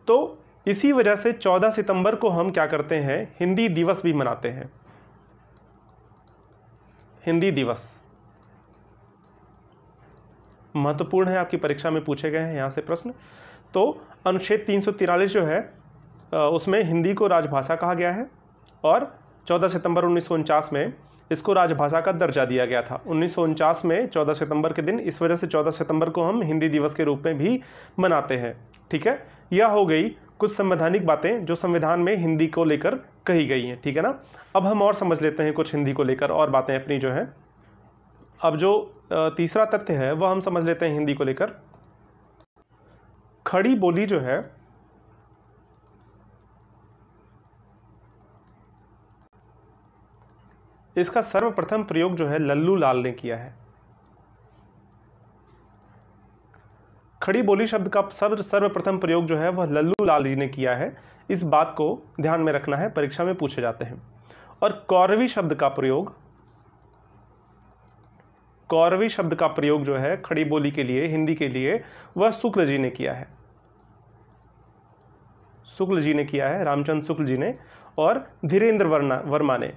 तो इसी वजह से 14 सितंबर को हम क्या करते हैं? हिंदी दिवस भी मनाते हैं। हिंदी दिवस। महत्वपूर्ण है, आपकी परीक्षा में पूछे गए हैं, यहाँ से प्रश्न। तो अनुच्छेद तीन जो है उसमें हिंदी को राजभाषा कहा गया है और 14 सितंबर उन्नीस सौ उनचास में इसको राजभाषा का दर्जा दिया गया था। उन्नीस सौ उनचास में 14 सितंबर के दिन इस वजह से 14 सितंबर को हम हिंदी दिवस के रूप में भी मनाते हैं, ठीक है? यह हो गई कुछ संवैधानिक बातें जो संविधान में हिंदी को लेकर कही गई हैं, ठीक है ना? अब हम और समझ लेते हैं कुछ हिंदी को लेकर और बातें अपनी जो हैं। अब जो तीसरा तथ्य है, वह हम समझ लेते हैं हिंदी को लेकर। खड़ी बोली जो है, इसका सर्वप्रथम प्रयोग जो है लल्लू लाल ने किया है। खड़ी बोली शब्द का सब सर्वप्रथम प्रयोग जो है, वह लल्लू लाल जी ने किया है। इस बात को ध्यान में रखना है, परीक्षा में पूछे जाते हैं। और कौरवी शब्द का प्रयोग कौरवी शब्द का प्रयोग जो है खड़ी बोली के लिए, हिंदी के लिए, वह शुक्ल जी ने किया है। शुक्ल जी ने किया है, रामचंद्र शुक्ल जी ने और धीरेन्द्र वर्मा वर्मा ने।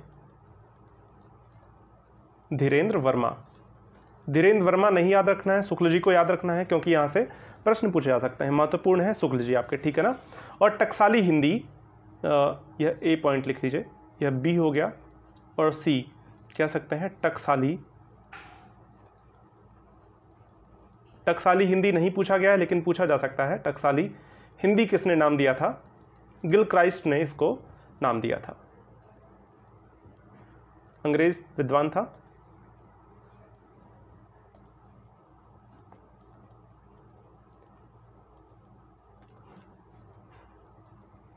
धीरेन्द्र वर्मा। धीरेन्द्र वर्मा नहीं याद रखना है, शुक्ल जी को याद रखना है, क्योंकि यहाँ से प्रश्न पूछे जा सकते हैं। महत्वपूर्ण है शुक्ल जी आपके, ठीक है ना? और टकसाली हिंदी यह ए पॉइंट लिख लीजिए, यह बी हो गया और सी कह सकते हैं टकसाली टकसाली हिंदी नहीं पूछा गया है लेकिन पूछा जा सकता है टकसाली हिंदी किसने नाम दिया था? गिल क्राइस्ट ने इसको नाम दिया था। अंग्रेज़ विद्वान था।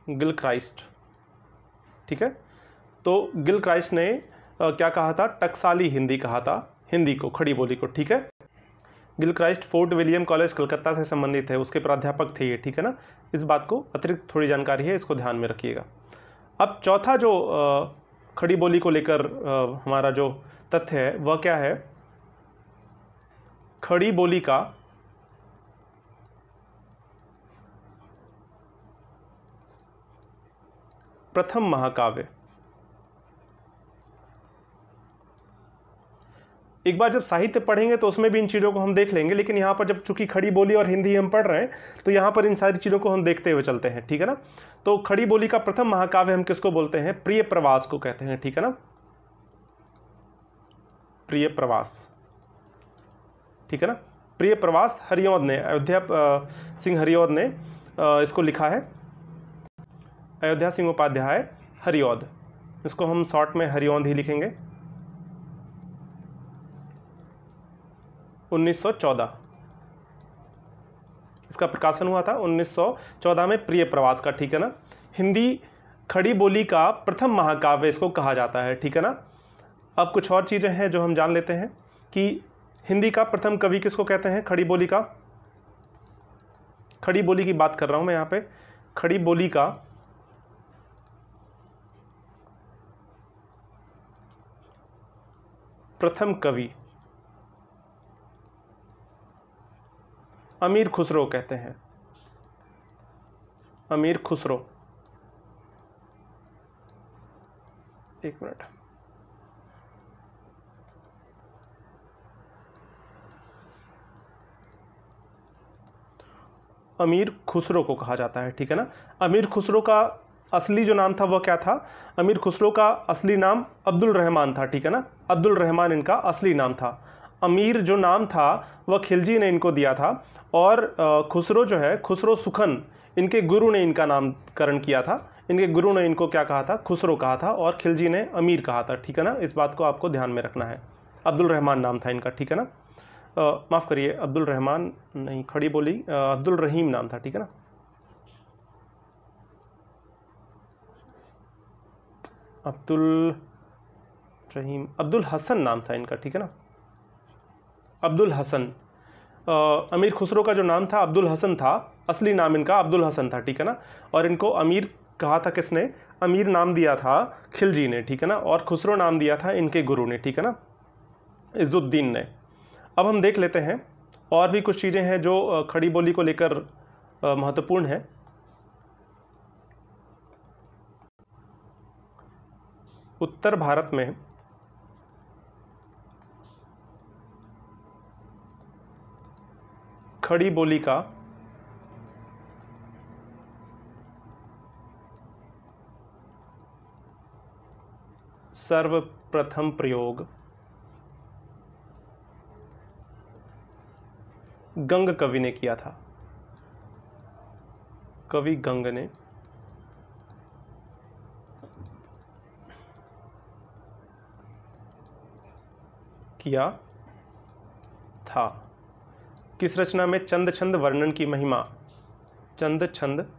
Gilchrist. ठीक है? तो गिल क्राइस्ट ने आ, क्या कहा था? टकसाली हिंदी कहा था हिंदी को खड़ी बोली को। ठीक है? Gilchrist Fort William College Calcutta से संबंधित है। उसके प्राध्यापक थे ये, ठीक है ना? इस बात को अतिरिक्त थोड़ी जानकारी है, इसको ध्यान में रखिएगा। अब चौथा जो खड़ी बोली को लेकर हमारा जो तथ्य है, वह क्या है? खड़ी बोली का प्रथम महाकाव्य। एक बार जब साहित्य पढ़ेंगे तो उसमें भी इन चीज़ों को हम देख लेंगे, लेकिन यहाँ पर जब चूँकि खड़ी बोली और हिंदी हम पढ़ रहे हैं तो यहाँ पर इन सारी चीज़ों को हम देखते हुए चलते हैं, ठीक है ना? तो खड़ी बोली का प्रथम महाकाव्य हम किसको बोलते हैं? प्रिय प्रवास को कहते हैं, ठीक है ना? प्रिय प्रवास, ठीक है ना? प्रिय प्रवास हरिओद ने, अयोध्या सिंह हरिओद ने इसको लिखा है। अयोध्या सिंह उपाध्याय हरिओद, इसको हम शॉर्ट में हरिओद ही लिखेंगे। 1914 इसका प्रकाशन हुआ था 1914 में प्रिय प्रवास का, ठीक है ना? हिंदी खड़ी बोली का प्रथम महाकाव्य इसको कहा जाता है, ठीक है ना? अब कुछ और चीज़ें हैं जो हम जान लेते हैं कि हिंदी का प्रथम कवि किसको कहते हैं? खड़ी बोली का। खड़ी बोली की बात कर रहा हूँ मैं यहाँ पे। खड़ी बोली का। प्रथम कवि। अमीर खुसरो कहते हैं। अमीर खुसरो। एक मिनट। अमीर खुसरो को कहा जाता है, ठीक है ना? अमीर खुसरो का असली जो नाम था, वह क्या था? अमीर खुसरो का असली नाम अब्दुल रहमान था, ठीक है ना? अब्दुल रहमान इनका असली नाम था। अमीर जो नाम था, वह खिलजी ने इनको दिया था और खुसरो जो है, खुसरो सुखन, इनके गुरु ने इनका नामकरण किया था। इनके गुरु ने इनको क्या कहा था? खुसरो कहा था और खिलजी ने अमीर कहा था, ठीक है ना? इस बात को आपको ध्यान में रखना है। अब्दुल रहमान नाम था इनका, ठीक है ना? माफ़ करिए, अब्दुल रहमान नहीं, खड़ी बोली अब्दुल रहीम नाम था, ठीक है ना? अब्दुल रहीम, अब्दुल हसन नाम था इनका, ठीक है ना? अब्दुल हसन। अमीर खुसरो का जो नाम था, अब्दुल हसन था। असली नाम इनका अब्दुल हसन था, ठीक है ना? और इनको अमीर कहा था किसने? अमीर नाम दिया था खिलजी ने, ठीक है ना? और खुसरो नाम दिया था इनके गुरु ने, ठीक है ना? इज़ुद्दीन ने। अब हम देख लेते हैं। और भी कुछ चीज़ें हैं जो खड़ी बोली को लेकर महत्वपूर्ण है। उत्तर भारत में खड़ी बोली का। सर्वप्रथम प्रयोग। गंग कवि ने किया था। कवि गंग ने। किया था। किस रचना में चंद छंद वर्णन की महिमा? चंद छंद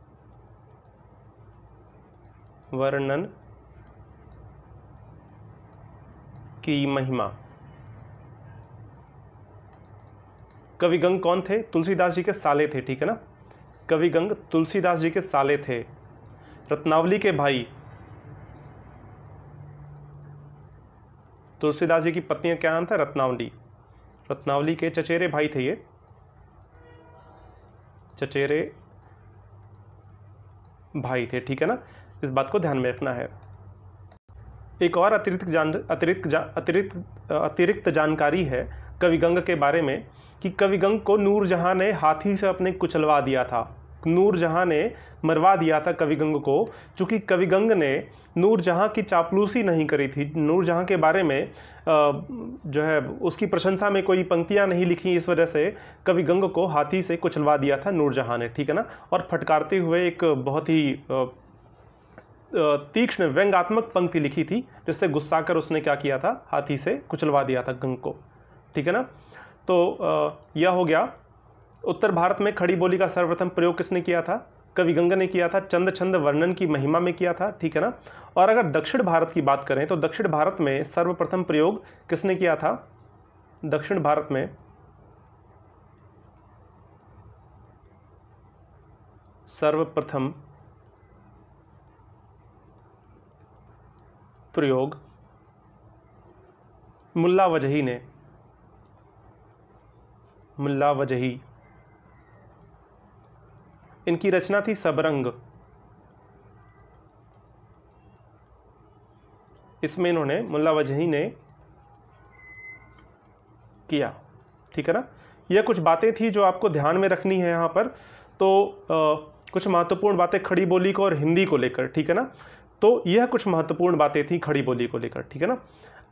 वर्णन की महिमा। कवि गंग कौन थे? तुलसीदास जी के साले थे, ठीक है ना? कवि गंग तुलसीदास जी के साले थे। रत्नावली के भाई तुलसीदास जी की पत्नी का क्या नाम था? रत्नावली। रत्नावली के चचेरे भाई थे ये। चचेरे भाई थे ठीक है ना? इस बात को ध्यान में रखना है। एक और अतिरिक्त जान अतिरिक्त जा, अतिरिक्त अतिरिक्त जानकारी है कविगंग के बारे में कि कविगंग को नूरजहाँ ने हाथी से अपने कुचलवा दिया था। नूरजहां ने मरवा दिया था कविगंग को, चूँकि कविगंग ने नूरजहाँ की चापलूसी नहीं करी थी। नूरजहाँ के बारे में जो है, उसकी प्रशंसा में कोई पंक्तियाँ नहीं लिखी, इस वजह से कवि गंग को हाथी से कुचलवा दिया था नूरजहाँ ने, ठीक है ना? और फटकारते हुए एक बहुत ही तीक्ष्ण, व्यंगात्मक पंक्ति लिखी थी, जिससे गुस्सा कर उसने क्या किया था? हाथी से कुचलवा दिया था गंग को, ठीक है ना? तो यह हो गया उत्तर भारत में खड़ी बोली का सर्वप्रथम प्रयोग किसने किया था? कवि गंग ने किया था, चंद छंद वर्णन की महिमा में किया था, ठीक है ना? और अगर दक्षिण भारत की बात करें तो दक्षिण भारत में सर्वप्रथम प्रयोग किसने किया था? दक्षिण भारत में सर्वप्रथम प्रयोग मुल्ला वजही ने, मुल्ला वजही इनकी रचना थी सबरंग। इसमें इन्होंने मुल्ला वजही ने किया। ठीक है ना? यह कुछ बातें थी जो आपको ध्यान में रखनी है यहाँ पर। तो अ, कुछ महत्वपूर्ण बातें खड़ी बोली को और हिंदी को लेकर ठीक है ना? तो यह कुछ महत्वपूर्ण बातें थी खड़ी बोली को लेकर ठीक है ना?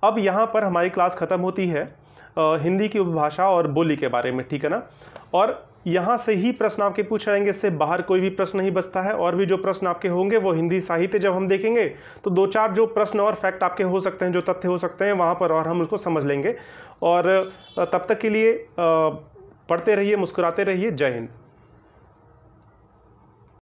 अब यहाँ पर हमारी क्लास ख़त्म होती है अ, हिंदी की उपभाषा और बोली के बारे में ठीक है ना? और यहाँ से ही प्रश्न आपके पूछे जाएँगे, इससे बाहर कोई भी प्रश्न नहीं बचता है। और भी जो प्रश्न आपके होंगे, वो हिंदी साहित्य जब हम देखेंगे तो दो चार जो प्रश्न और फैक्ट आपके हो सकते हैं, जो तथ्य हो सकते हैं, वहाँ पर और हम उसको समझ लेंगे। और तब तक के लिए पढ़ते रहिए, मुस्कुराते रहिए। जय हिंद।